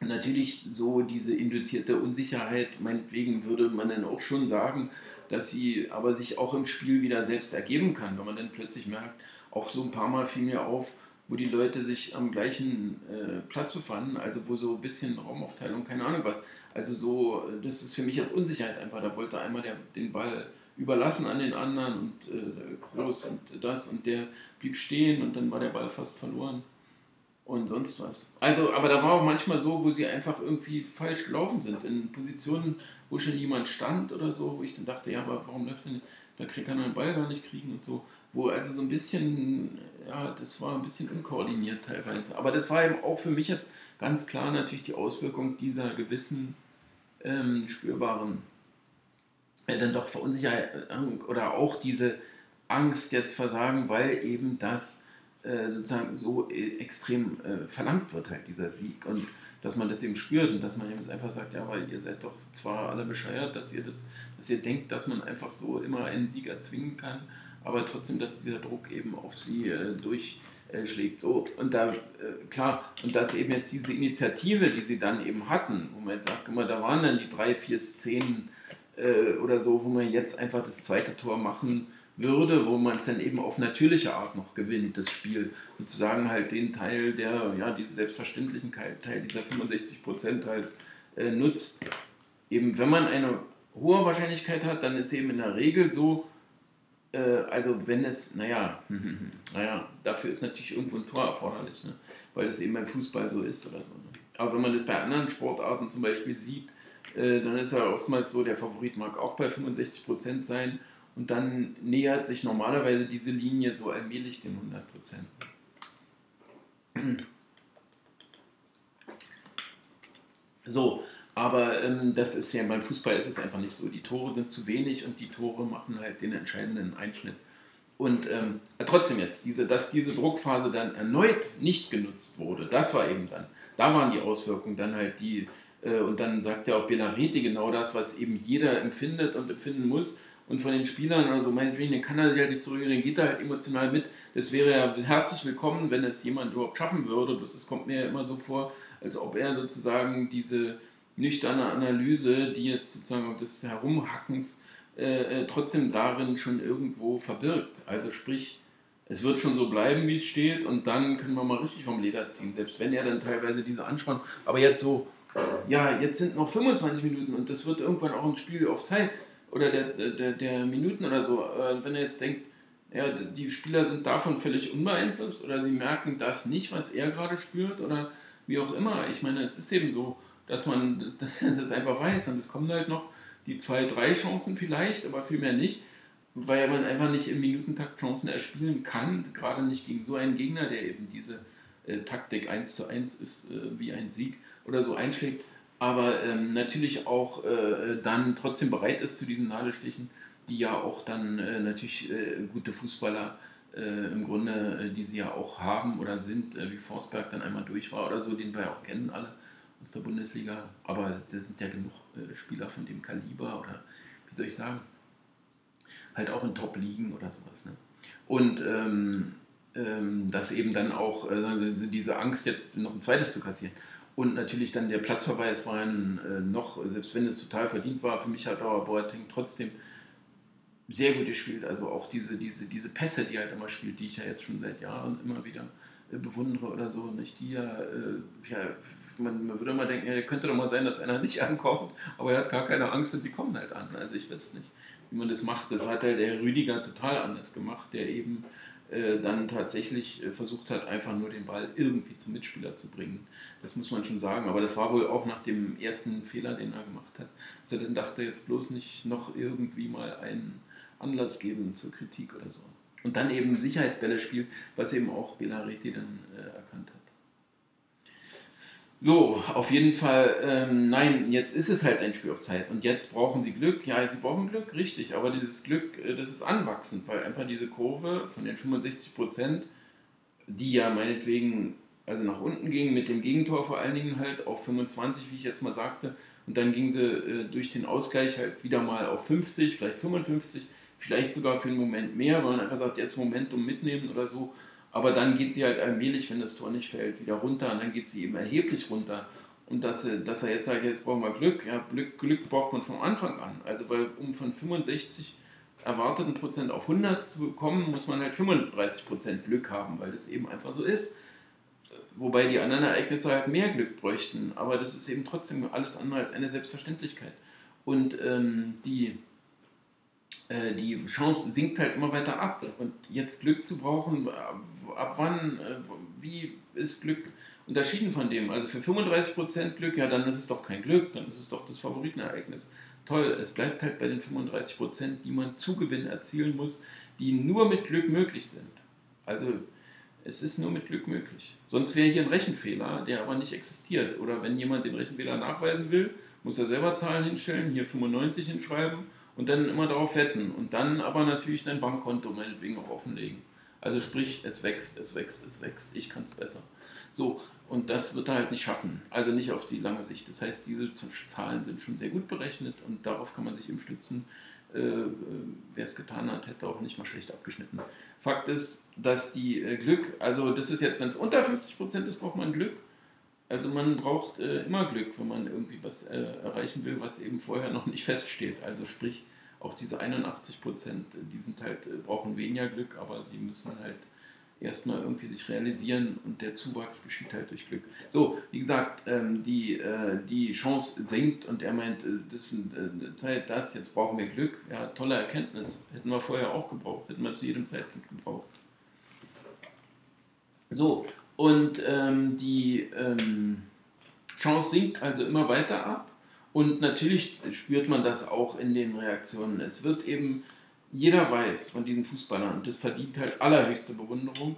Natürlich so diese induzierte Unsicherheit, meinetwegen würde man dann auch schon sagen, dass sie aber sich auch im Spiel wieder selbst ergeben kann, wenn man dann plötzlich merkt, auch so ein paar Mal fiel mir auf, wo die Leute sich am gleichen äh, Platz befanden, also wo so ein bisschen Raumaufteilung, keine Ahnung was. Also so, das ist für mich jetzt Unsicherheit einfach. Da wollte einmal der, den Ball überlassen an den anderen und äh, groß und das und der blieb stehen und dann war der Ball fast verloren und sonst was. Also, aber da war auch manchmal so, wo sie einfach irgendwie falsch gelaufen sind, in Positionen, wo schon jemand stand oder so, wo ich dann dachte, ja, aber warum läuft denn, da kann er den Ball gar nicht kriegen und so wo also so ein bisschen, ja, das war ein bisschen unkoordiniert teilweise. Aber das war eben auch für mich jetzt ganz klar natürlich die Auswirkung dieser gewissen ähm, spürbaren, äh, dann doch Verunsicherheit äh, oder auch diese Angst jetzt versagen, weil eben das äh, sozusagen so äh, extrem äh, verlangt wird, halt dieser Sieg. Und dass man das eben spürt und dass man eben einfach sagt, ja, weil ihr seid doch zwar alle bescheuert, dass ihr das, dass ihr denkt, dass man einfach so immer einen Sieg erzwingen kann aber trotzdem, dass dieser Druck eben auf sie äh, durchschlägt. So, und da, äh, klar, und dass eben jetzt diese Initiative, die sie dann eben hatten, wo man jetzt sagt, immer, da waren dann die drei, vier Szenen oder so, wo man jetzt einfach das zweite Tor machen würde, wo man es dann eben auf natürliche Art noch gewinnt, das Spiel. Sozusagen halt den Teil, der, ja, diese selbstverständlichen Teil dieser 65 Prozent halt äh, nutzt. Eben, wenn man eine hohe Wahrscheinlichkeit hat, dann ist eben in der Regel so, äh, also wenn es, naja, naja, dafür ist natürlich irgendwo ein Tor erforderlich, ne? weil das eben beim Fußball so ist oder so. Ne? Aber wenn man das bei anderen Sportarten zum Beispiel sieht, äh, dann ist ja oftmals so, der Favorit mag auch bei 65% sein und dann nähert sich normalerweise diese Linie so allmählich den 100%. So, aber ähm, das ist ja beim Fußball ist es einfach nicht so. Die Tore sind zu wenig und die Tore machen halt den entscheidenden Einschnitt. Und ähm, trotzdem jetzt, diese, dass diese Druckphase dann erneut nicht genutzt wurde, das war eben dann, da waren die Auswirkungen dann halt die, äh, und dann sagt ja auch Belareti genau das, was eben jeder empfindet und empfinden muss. Und von den Spielern, also meinetwegen, den kann er sich halt nicht zurück, den geht er halt emotional mit. Das wäre ja herzlich willkommen, wenn es jemand überhaupt schaffen würde. Das, das kommt mir ja immer so vor, als ob er sozusagen diese, nüchterne Analyse, die jetzt sozusagen des Herumhackens äh, äh, trotzdem darin schon irgendwo verbirgt. Also sprich, es wird schon so bleiben, wie es steht, und dann können wir mal richtig vom Leder ziehen, selbst wenn er dann teilweise diese Anspannung, aber jetzt so, ja, jetzt sind noch 25 Minuten und das wird irgendwann auch im Spiel auf Zeit oder der, der, der Minuten oder so, äh, wenn er jetzt denkt, ja, die Spieler sind davon völlig unbeeinflusst oder sie merken das nicht, was er gerade spürt oder wie auch immer. Ich meine, es ist eben so, dass man das einfach weiß. Und es kommen halt noch die zwei, drei Chancen vielleicht, aber viel mehr nicht, weil man einfach nicht im Minutentakt Chancen erspielen kann, gerade nicht gegen so einen Gegner, der eben diese äh, Taktik 1 zu 1 ist, äh, wie ein Sieg oder so einschlägt. Aber ähm, natürlich auch äh, dann trotzdem bereit ist zu diesen Nadelstichen, die ja auch dann äh, natürlich äh, gute Fußballer äh, im Grunde, äh, die sie ja auch haben oder sind, äh, wie Forsberg dann einmal durch war oder so, den wir ja auch kennen alle aus der Bundesliga. Aber da sind ja genug Spieler von dem Kaliber oder wie soll ich sagen, halt auch in Top-Ligen oder sowas. Ne? Und ähm, ähm, dass eben dann auch diese Angst jetzt noch ein zweites zu kassieren und natürlich dann der Platzverweis war ein, äh, noch, selbst wenn es total verdient war, für mich hat aber Boateng trotzdem sehr gut gespielt. Also auch diese, diese, diese Pässe, die er halt immer spielt, die ich ja jetzt schon seit Jahren immer wieder äh, bewundere oder so, nicht die ja, äh, ja man, man, würde immer denken, ja, könnte doch mal sein, dass einer nicht ankommt, aber er hat gar keine Angst und die kommen halt an. Also ich weiß nicht, wie man das macht. Das hat halt der Rüdiger total anders gemacht, der eben äh, dann tatsächlich äh, versucht hat, einfach nur den Ball irgendwie zum Mitspieler zu bringen. Das muss man schon sagen. Aber das war wohl auch nach dem ersten Fehler, den er gemacht hat, dass er dann dachte, jetzt bloß nicht noch irgendwie mal einen Anlass geben zur Kritik oder so. Und dann eben Sicherheitsbälle spielt, was eben auch Belareti dann äh, erkannt hat. So, auf jeden Fall, ähm, nein, jetzt ist es halt ein Spiel auf Zeit. Und jetzt brauchen sie Glück. Ja, sie brauchen Glück, richtig, aber dieses Glück, äh, das ist anwachsend, weil einfach diese Kurve von den 65 Prozent, die ja meinetwegen also nach unten ging, mit dem Gegentor vor allen Dingen halt auf 25, wie ich jetzt mal sagte, und dann ging sie äh, durch den Ausgleich halt wieder mal auf 50, vielleicht 55, vielleicht sogar für einen Moment mehr, weil man einfach sagt, jetzt Momentum mitnehmen oder so aber dann geht sie halt allmählich, wenn das Tor nicht fällt, wieder runter und dann geht sie eben erheblich runter. Und dass, dass er jetzt sagt, jetzt brauchen wir Glück, ja, Glück, Glück braucht man von Anfang an. Also weil um von 65 erwarteten Prozent auf 100 zu kommen, muss man halt 35 Prozent Glück haben, weil das eben einfach so ist. Wobei die anderen Ereignisse halt mehr Glück bräuchten. Aber das ist eben trotzdem alles andere als eine Selbstverständlichkeit. Und ähm, die äh, die Chance sinkt halt immer weiter ab. Und jetzt Glück zu brauchen, ab wann, äh, wie ist Glück unterschieden von dem? Also für 35% Glück, ja, dann ist es doch kein Glück, dann ist es doch das Favoritenereignis. Toll, es bleibt halt bei den 35%, die man zu Gewinn erzielen muss, die nur mit Glück möglich sind. Also es ist nur mit Glück möglich. Sonst wäre hier ein Rechenfehler, der aber nicht existiert. Oder wenn jemand den Rechenfehler nachweisen will, muss er selber Zahlen hinstellen, hier 95 hinschreiben und dann immer darauf wetten und dann aber natürlich sein Bankkonto meinetwegen auch offenlegen. Also sprich, es wächst, es wächst, es wächst, ich kann es besser. So, und das wird er halt nicht schaffen, also nicht auf die lange Sicht. Das heißt, diese Zahlen sind schon sehr gut berechnet und darauf kann man sich eben stützen. Äh, Wer es getan hat, hätte auch nicht mal schlecht abgeschnitten. Fakt ist, dass die äh, Glück, also das ist jetzt, wenn es unter 50% ist, braucht man Glück. Also man braucht äh, immer Glück, wenn man irgendwie was äh, erreichen will, was eben vorher noch nicht feststeht. Also sprich, auch diese 81 Prozent, die sind halt, äh, brauchen weniger Glück, aber sie müssen halt erstmal irgendwie sich realisieren und der Zuwachs geschieht halt durch Glück. So, wie gesagt, ähm, die, äh, die Chance sinkt und er meint, äh, das ist eine Zeit, das, jetzt brauchen wir Glück. Ja, tolle Erkenntnis. Hätten wir vorher auch gebraucht, hätten wir zu jedem Zeitpunkt gebraucht. So, und ähm, die ähm, Chance sinkt also immer weiter ab. Und natürlich spürt man das auch in den Reaktionen. Es wird eben, jeder weiß von diesen Fußballern, und das verdient halt allerhöchste Bewunderung,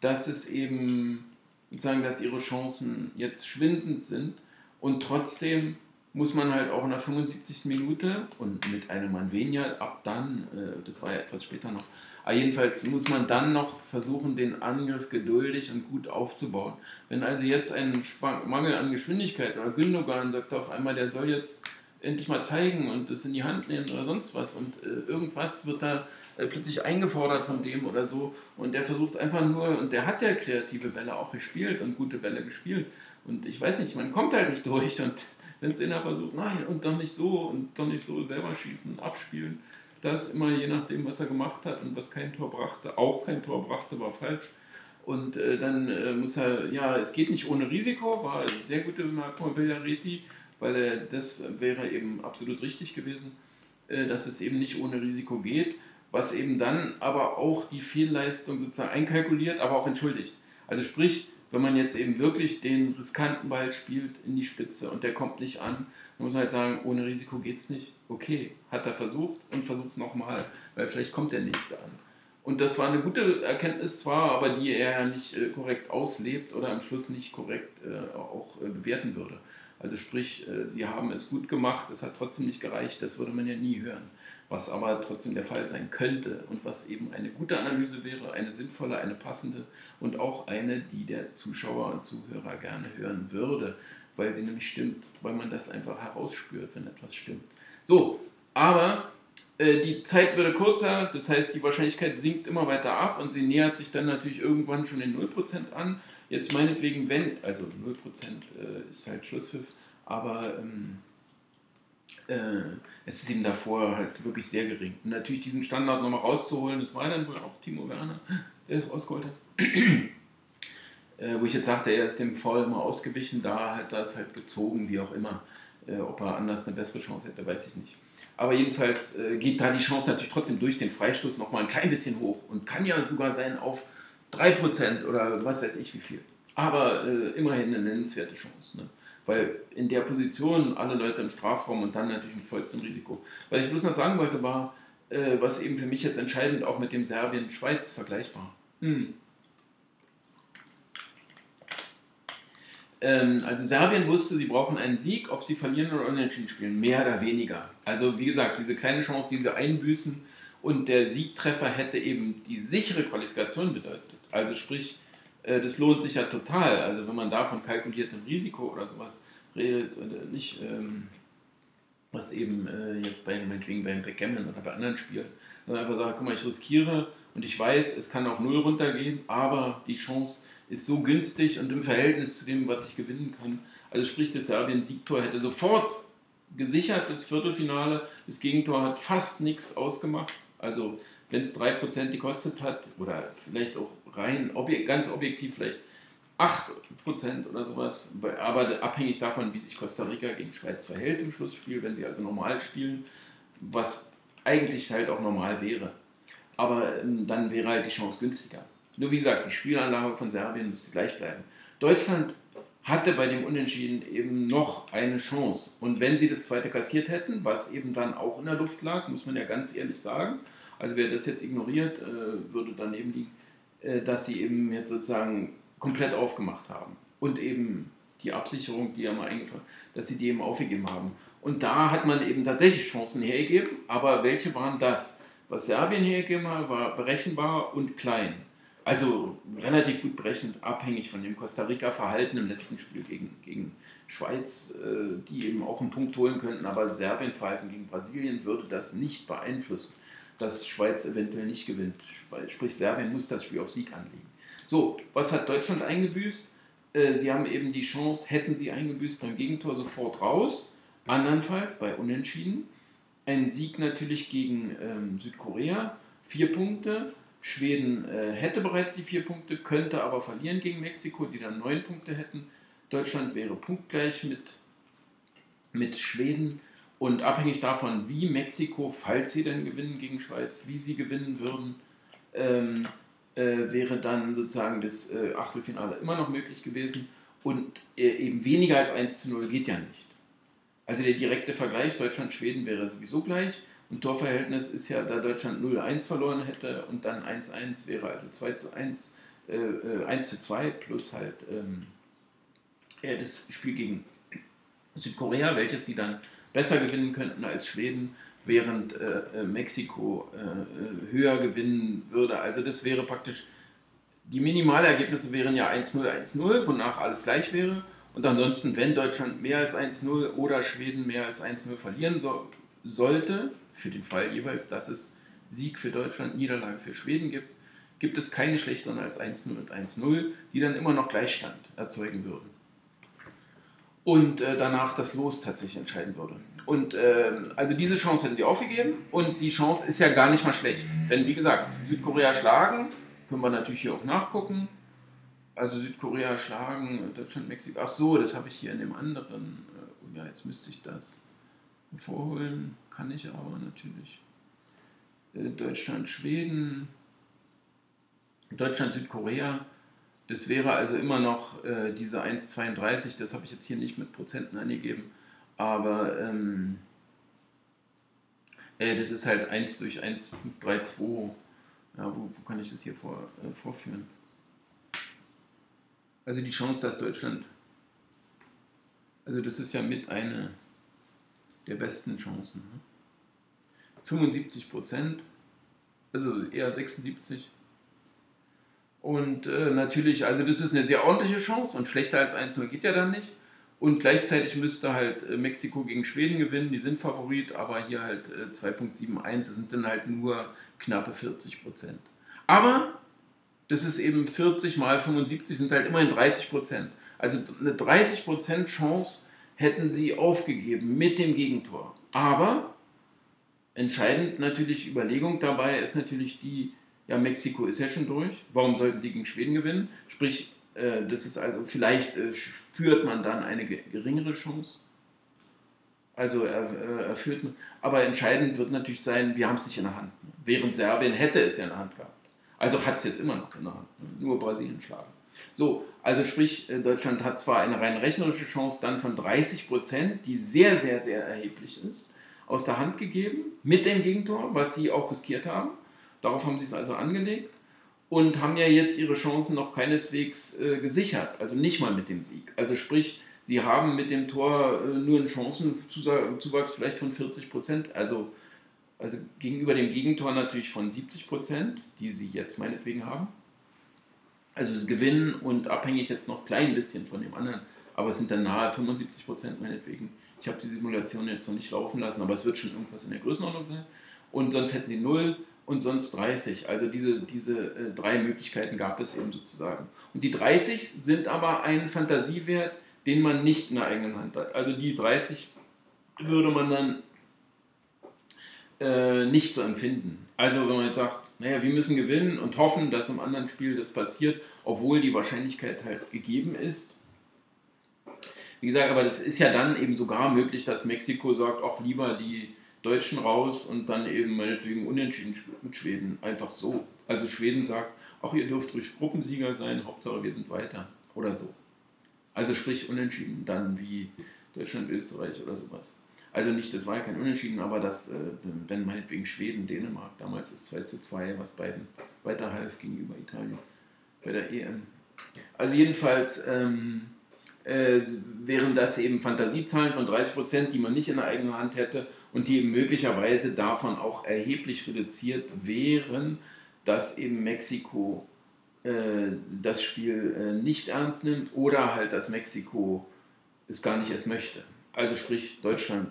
dass es eben, sozusagen, dass ihre Chancen jetzt schwindend sind. Und trotzdem muss man halt auch in der 75. Minute und mit einem Manvenia ab dann, äh, das war ja etwas später noch, aber jedenfalls muss man dann noch versuchen, den Angriff geduldig und gut aufzubauen. Wenn also jetzt ein Mangel an Geschwindigkeit oder Gündogan sagt auf einmal, der soll jetzt endlich mal zeigen und es in die Hand nehmen oder sonst was und äh, irgendwas wird da äh, plötzlich eingefordert von dem oder so und der versucht einfach nur, und der hat ja kreative Bälle auch gespielt und gute Bälle gespielt und ich weiß nicht, man kommt halt nicht durch und wenn es einer versucht, nein und dann nicht so und dann nicht so selber schießen, abspielen, das immer je nachdem, was er gemacht hat und was kein Tor brachte, auch kein Tor brachte, war falsch. Und äh, dann äh, muss er, ja, es geht nicht ohne Risiko, war eine sehr gute Bemerkung Bellareti, weil äh, das wäre eben absolut richtig gewesen, äh, dass es eben nicht ohne Risiko geht, was eben dann aber auch die Fehlleistung sozusagen einkalkuliert, aber auch entschuldigt. Also sprich, wenn man jetzt eben wirklich den riskanten Ball spielt in die Spitze und der kommt nicht an, muss halt sagen, ohne Risiko geht es nicht. Okay, hat er versucht und versucht es nochmal, weil vielleicht kommt der nächste an. Und das war eine gute Erkenntnis zwar, aber die er ja nicht äh, korrekt auslebt oder am Schluss nicht korrekt äh, auch äh, bewerten würde. Also sprich, äh, sie haben es gut gemacht, es hat trotzdem nicht gereicht, das würde man ja nie hören. Was aber trotzdem der Fall sein könnte und was eben eine gute Analyse wäre, eine sinnvolle, eine passende und auch eine, die der Zuschauer und Zuhörer gerne hören würde, weil sie nämlich stimmt, weil man das einfach herausspürt, wenn etwas stimmt. So, aber äh, die Zeit würde kürzer, das heißt, die Wahrscheinlichkeit sinkt immer weiter ab und sie nähert sich dann natürlich irgendwann schon den 0% an. Jetzt meinetwegen, wenn, also 0% äh, ist halt Schlusspfiff, aber ähm, äh, es ist eben davor halt wirklich sehr gering. Und natürlich diesen Standard nochmal rauszuholen, das war dann wohl auch Timo Werner, der es rausgeholt hat. äh, wo ich jetzt sagte, er ist dem Foul immer ausgewichen, da hat das halt gezogen, wie auch immer. Äh, ob er anders eine bessere Chance hätte, weiß ich nicht. Aber jedenfalls äh, geht da die Chance natürlich trotzdem durch den Freistoß nochmal ein klein bisschen hoch und kann ja sogar sein auf 3% oder was weiß ich wie viel. Aber äh, immerhin eine nennenswerte Chance. Ne? Weil in der Position alle Leute im Strafraum und dann natürlich mit vollstem Risiko. Was ich bloß noch sagen wollte, war, äh, was eben für mich jetzt entscheidend auch mit dem Serbien-Schweiz vergleichbar. Hm. Ähm, also Serbien wusste, sie brauchen einen Sieg, ob sie verlieren oder unentschieden spielen, mehr oder weniger. Also wie gesagt, diese kleine Chance, die sie einbüßen und der Siegtreffer hätte eben die sichere Qualifikation bedeutet. Also sprich, das lohnt sich ja total. Also wenn man da von kalkuliertem Risiko oder sowas redet, oder nicht, ähm, was eben äh, jetzt bei, meinetwegen beim Backgammon oder bei anderen Spielen, sondern einfach sagt, guck mal, ich riskiere und ich weiß, es kann auf Null runtergehen, aber die Chance ist so günstig und im Verhältnis zu dem, was ich gewinnen kann. Also sprich, das Serbien-Siegtor hätte sofort gesichert, das Viertelfinale. Das Gegentor hat fast nichts ausgemacht. Also wenn es 3% gekostet hat, oder vielleicht auch rein objek ganz objektiv vielleicht 8% oder sowas, aber abhängig davon, wie sich Costa Rica gegen Schweiz verhält im Schlussspiel, wenn sie also normal spielen, was eigentlich halt auch normal wäre. Aber ähm, dann wäre halt die Chance günstiger. Nur wie gesagt, die Spielanlage von Serbien müsste gleich bleiben. Deutschland hatte bei dem Unentschieden eben noch eine Chance. Und wenn sie das zweite kassiert hätten, was eben dann auch in der Luft lag, muss man ja ganz ehrlich sagen, also wer das jetzt ignoriert, äh, würde daneben liegen, dass sie eben jetzt sozusagen komplett aufgemacht haben. Und eben die Absicherung, die ja mal eingefallen, dass sie die eben aufgegeben haben. Und da hat man eben tatsächlich Chancen hergegeben, aber welche waren das? Was Serbien hergegeben hat, war berechenbar und klein. Also relativ gut berechnet, abhängig von dem Costa Rica-Verhalten im letzten Spiel gegen, gegen Schweiz, äh, die eben auch einen Punkt holen könnten, aber Serbiens Verhalten gegen Brasilien würde das nicht beeinflussen, dass Schweiz eventuell nicht gewinnt. Sprich, Serbien muss das Spiel auf Sieg anlegen. So, was hat Deutschland eingebüßt? Äh, sie haben eben die Chance, hätten sie eingebüßt beim Gegentor sofort raus, andernfalls bei Unentschieden. Ein Sieg natürlich gegen ähm, Südkorea, vier Punkte Schweden äh, hätte bereits die vier Punkte, könnte aber verlieren gegen Mexiko, die dann neun Punkte hätten. Deutschland wäre punktgleich mit, mit Schweden. Und abhängig davon, wie Mexiko, falls sie denn gewinnen gegen Schweiz, wie sie gewinnen würden, ähm, äh, wäre dann sozusagen das äh, Achtelfinale immer noch möglich gewesen. Und äh, eben weniger als 1 zu 0 geht ja nicht. Also der direkte Vergleich Deutschland-Schweden wäre sowieso gleich. Und Torverhältnis ist ja, da Deutschland 0-1 verloren hätte und dann 1-1 wäre, also 2 zu 1, äh, 1 äh, zu 2 plus halt ähm, das Spiel gegen Südkorea, welches sie dann besser gewinnen könnten als Schweden, während äh, äh Mexiko äh, äh, höher gewinnen würde. Also das wäre praktisch, die Minimalergebnisse wären ja 1-0, 1-0, wonach alles gleich wäre. Und ansonsten, wenn Deutschland mehr als 1-0 oder Schweden mehr als 1-0 verlieren so, sollte, für den Fall jeweils, dass es Sieg für Deutschland, Niederlage für Schweden gibt, gibt es keine schlechteren als 1-0 und 1-0, die dann immer noch Gleichstand erzeugen würden. Und äh, danach das Los tatsächlich entscheiden würde. Und äh, also diese Chance hätten die aufgegeben und die Chance ist ja gar nicht mal schlecht. Denn wie gesagt, Südkorea schlagen, können wir natürlich hier auch nachgucken. Also Südkorea schlagen, Deutschland, Mexiko. Ach so, das habe ich hier in dem anderen. Äh, oh ja, jetzt müsste ich das vorholen kann ich aber natürlich. Äh, Deutschland, Schweden, Deutschland, Südkorea. Das wäre also immer noch äh, diese 1,32, das habe ich jetzt hier nicht mit Prozenten angegeben, aber ähm, äh, das ist halt 1 durch 1,32. Ja, wo, wo, kann ich das hier vor, äh, vorführen? Also die Chance, dass Deutschland Also das ist ja mit eine der besten Chancen. Ne? 75 Prozent, also eher 76. Und äh, natürlich, also das ist eine sehr ordentliche Chance und schlechter als 1-0 geht ja dann nicht. Und gleichzeitig müsste halt äh, Mexiko gegen Schweden gewinnen, die sind Favorit, aber hier halt äh, 2.71, das sind dann halt nur knappe 40 Prozent. Aber das ist eben 40 mal 75, sind halt immerhin 30 Prozent. Also eine 30 Prozent Chance hätten sie aufgegeben mit dem Gegentor. Aber entscheidend natürlich Überlegung dabei ist natürlich die, ja, Mexiko ist ja schon durch. Warum sollten sie gegen Schweden gewinnen? Sprich, äh, das ist also, vielleicht äh, spürt man dann eine geringere Chance. Also er, äh, er führt, aber entscheidend wird natürlich sein, wir haben es nicht in der Hand. Während Serbien hätte es ja in der Hand gehabt. Also hat es jetzt immer noch in der Hand. Nur Brasilien schlagen. So, also sprich, äh, Deutschland hat zwar eine rein rechnerische Chance dann von 30 Prozent, die sehr, sehr, sehr erheblich ist, aus der Hand gegeben, mit dem Gegentor, was sie auch riskiert haben. Darauf haben sie es also angelegt und haben ja jetzt ihre Chancen noch keineswegs äh, gesichert, also nicht mal mit dem Sieg. Also sprich, sie haben mit dem Tor äh, nur einen Chancenzuwachs vielleicht von 40 Prozent, also, also gegenüber dem Gegentor natürlich von 70 Prozent, die sie jetzt meinetwegen haben. Also sie gewinnen und abhängig jetzt noch ein klein bisschen von dem anderen, aber es sind dann nahe 75 Prozent meinetwegen. Ich habe die Simulation jetzt noch nicht laufen lassen, aber es wird schon irgendwas in der Größenordnung sein. Und sonst hätten sie 0 und sonst 30. Also diese, diese äh, drei Möglichkeiten gab es eben sozusagen. Und die 30 sind aber ein Fantasiewert, den man nicht in der eigenen Hand hat. Also die 30 würde man dann äh, nicht so empfinden. Also wenn man jetzt sagt, naja, wir müssen gewinnen und hoffen, dass im anderen Spiel das passiert, obwohl die Wahrscheinlichkeit halt gegeben ist. Wie gesagt, aber das ist ja dann eben sogar möglich, dass Mexiko sagt, auch lieber die Deutschen raus und dann eben meinetwegen unentschieden mit Schweden. Einfach so. Also Schweden sagt, ach, ihr dürft ruhig Gruppensieger sein, Hauptsache wir sind weiter. Oder so. Also sprich unentschieden, dann wie Deutschland, Österreich oder sowas. Also nicht, das war ja kein Unentschieden, aber das, äh, dann meinetwegen Schweden, Dänemark, damals ist 2 zu 2, was beiden weiterhalf gegenüber Italien bei der EM. Also jedenfalls ähm, äh, wären das eben Fantasiezahlen von 30 Prozent, die man nicht in der eigenen Hand hätte und die möglicherweise davon auch erheblich reduziert wären, dass eben Mexiko äh, das Spiel äh, nicht ernst nimmt oder halt, dass Mexiko es gar nicht erst möchte. Also sprich, Deutschland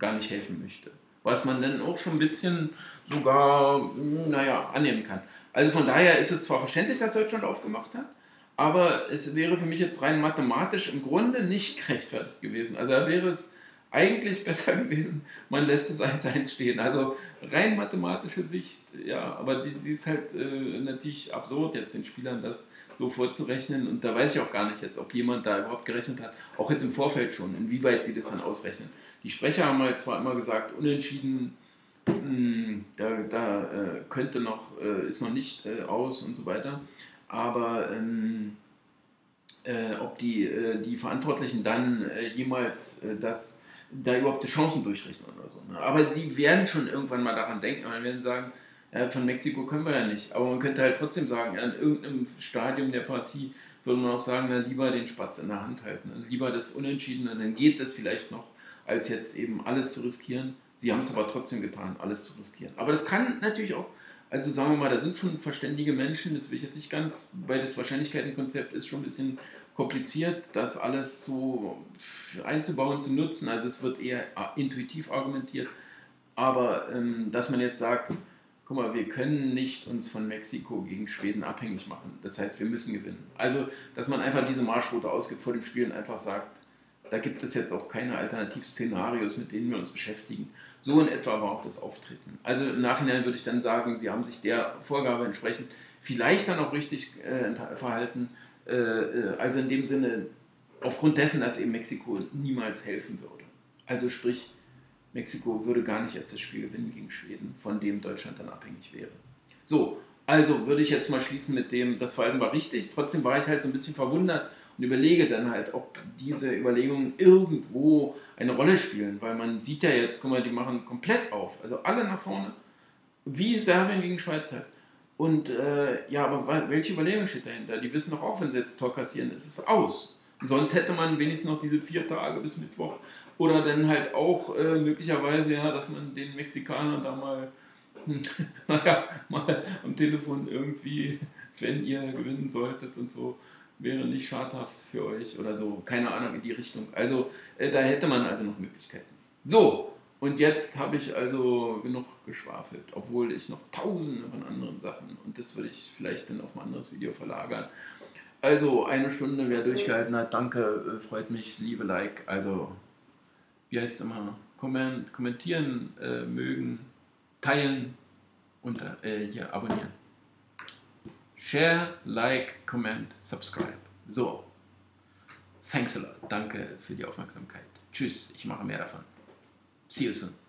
gar nicht helfen möchte. Was man dann auch schon ein bisschen sogar, naja, annehmen kann. Also von daher ist es zwar verständlich, dass Deutschland aufgemacht hat, aber es wäre für mich jetzt rein mathematisch im Grunde nicht gerechtfertigt gewesen. Also da wäre es eigentlich besser gewesen, man lässt es 1-1 stehen. Also rein mathematische Sicht, ja, aber die, ist halt äh, natürlich absurd, jetzt den Spielern das so vorzurechnen. Und da weiß ich auch gar nicht jetzt, ob jemand da überhaupt gerechnet hat, auch jetzt im Vorfeld schon, inwieweit sie das dann ausrechnen. Die Sprecher haben halt zwar immer gesagt, unentschieden, mh, hm, da, da äh, könnte noch, äh, ist noch nicht äh, aus und so weiter, aber ähm, äh, ob die, äh, die Verantwortlichen dann jemals das da überhaupt die Chancen durchrechnen oder so. Ne? Aber sie werden schon irgendwann mal daran denken und dann werden sagen, ja, von Mexiko können wir ja nicht. Aber man könnte halt trotzdem sagen, an irgendeinem Stadium der Partie würde man auch sagen, na, lieber den Spatz in der Hand halten, ne? lieber das Unentschiedene, dann geht das vielleicht noch, als jetzt eben alles zu riskieren. Sie haben es aber trotzdem getan, alles zu riskieren. Aber das kann natürlich auch, also sagen wir mal, da sind schon verständige Menschen, das will ich jetzt nicht ganz, weil das Wahrscheinlichkeitenkonzept ist schon ein bisschen kompliziert, das alles so einzubauen, zu nutzen. Also es wird eher intuitiv argumentiert. Aber ähm, dass man jetzt sagt, guck mal, wir können nicht uns von Mexiko gegen Schweden abhängig machen. Das heißt, wir müssen gewinnen. Also, dass man einfach diese Marschroute ausgibt vor dem Spiel und einfach sagt, da gibt es jetzt auch keine Alternativszenarios, mit denen wir uns beschäftigen. So in etwa war auch das Auftreten. Also im Nachhinein würde ich dann sagen, sie haben sich der Vorgabe entsprechend vielleicht dann auch richtig äh, verhalten, also in dem Sinne, aufgrund dessen, dass eben Mexiko niemals helfen würde. Also sprich, Mexiko würde gar nicht erst das Spiel gewinnen gegen Schweden, von dem Deutschland dann abhängig wäre. So, also würde ich jetzt mal schließen mit dem, das Verhalten war richtig. Trotzdem war ich halt so ein bisschen verwundert und überlege dann halt, ob diese Überlegungen irgendwo eine Rolle spielen, weil man sieht ja jetzt, guck mal, die machen komplett auf, also alle nach vorne, wie Serbien gegen Schweiz halt. Und äh, ja, aber welche Überlegung steht dahinter? Die wissen doch auch, wenn sie jetzt Tor kassieren, ist es aus. Sonst hätte man wenigstens noch diese vier Tage bis Mittwoch. Oder dann halt auch äh, möglicherweise, ja, dass man den Mexikanern da mal, naja, mal am Telefon irgendwie, wenn ihr gewinnen solltet und so, wäre nicht schadhaft für euch oder so. Keine Ahnung in die Richtung. Also äh, da hätte man also noch Möglichkeiten. So, und jetzt habe ich also genug geschwafelt, obwohl ich noch tausende von anderen Sachen und das würde ich vielleicht dann auf ein anderes Video verlagern. Also eine Stunde, wer durchgehalten hat, danke, äh, freut mich, liebe Like. Also, wie heißt es immer? Komment, kommentieren äh, mögen, teilen und äh, hier abonnieren. Share, like, comment, subscribe. So. Thanks a lot. Danke für die Aufmerksamkeit. Tschüss, ich mache mehr davon. See you soon.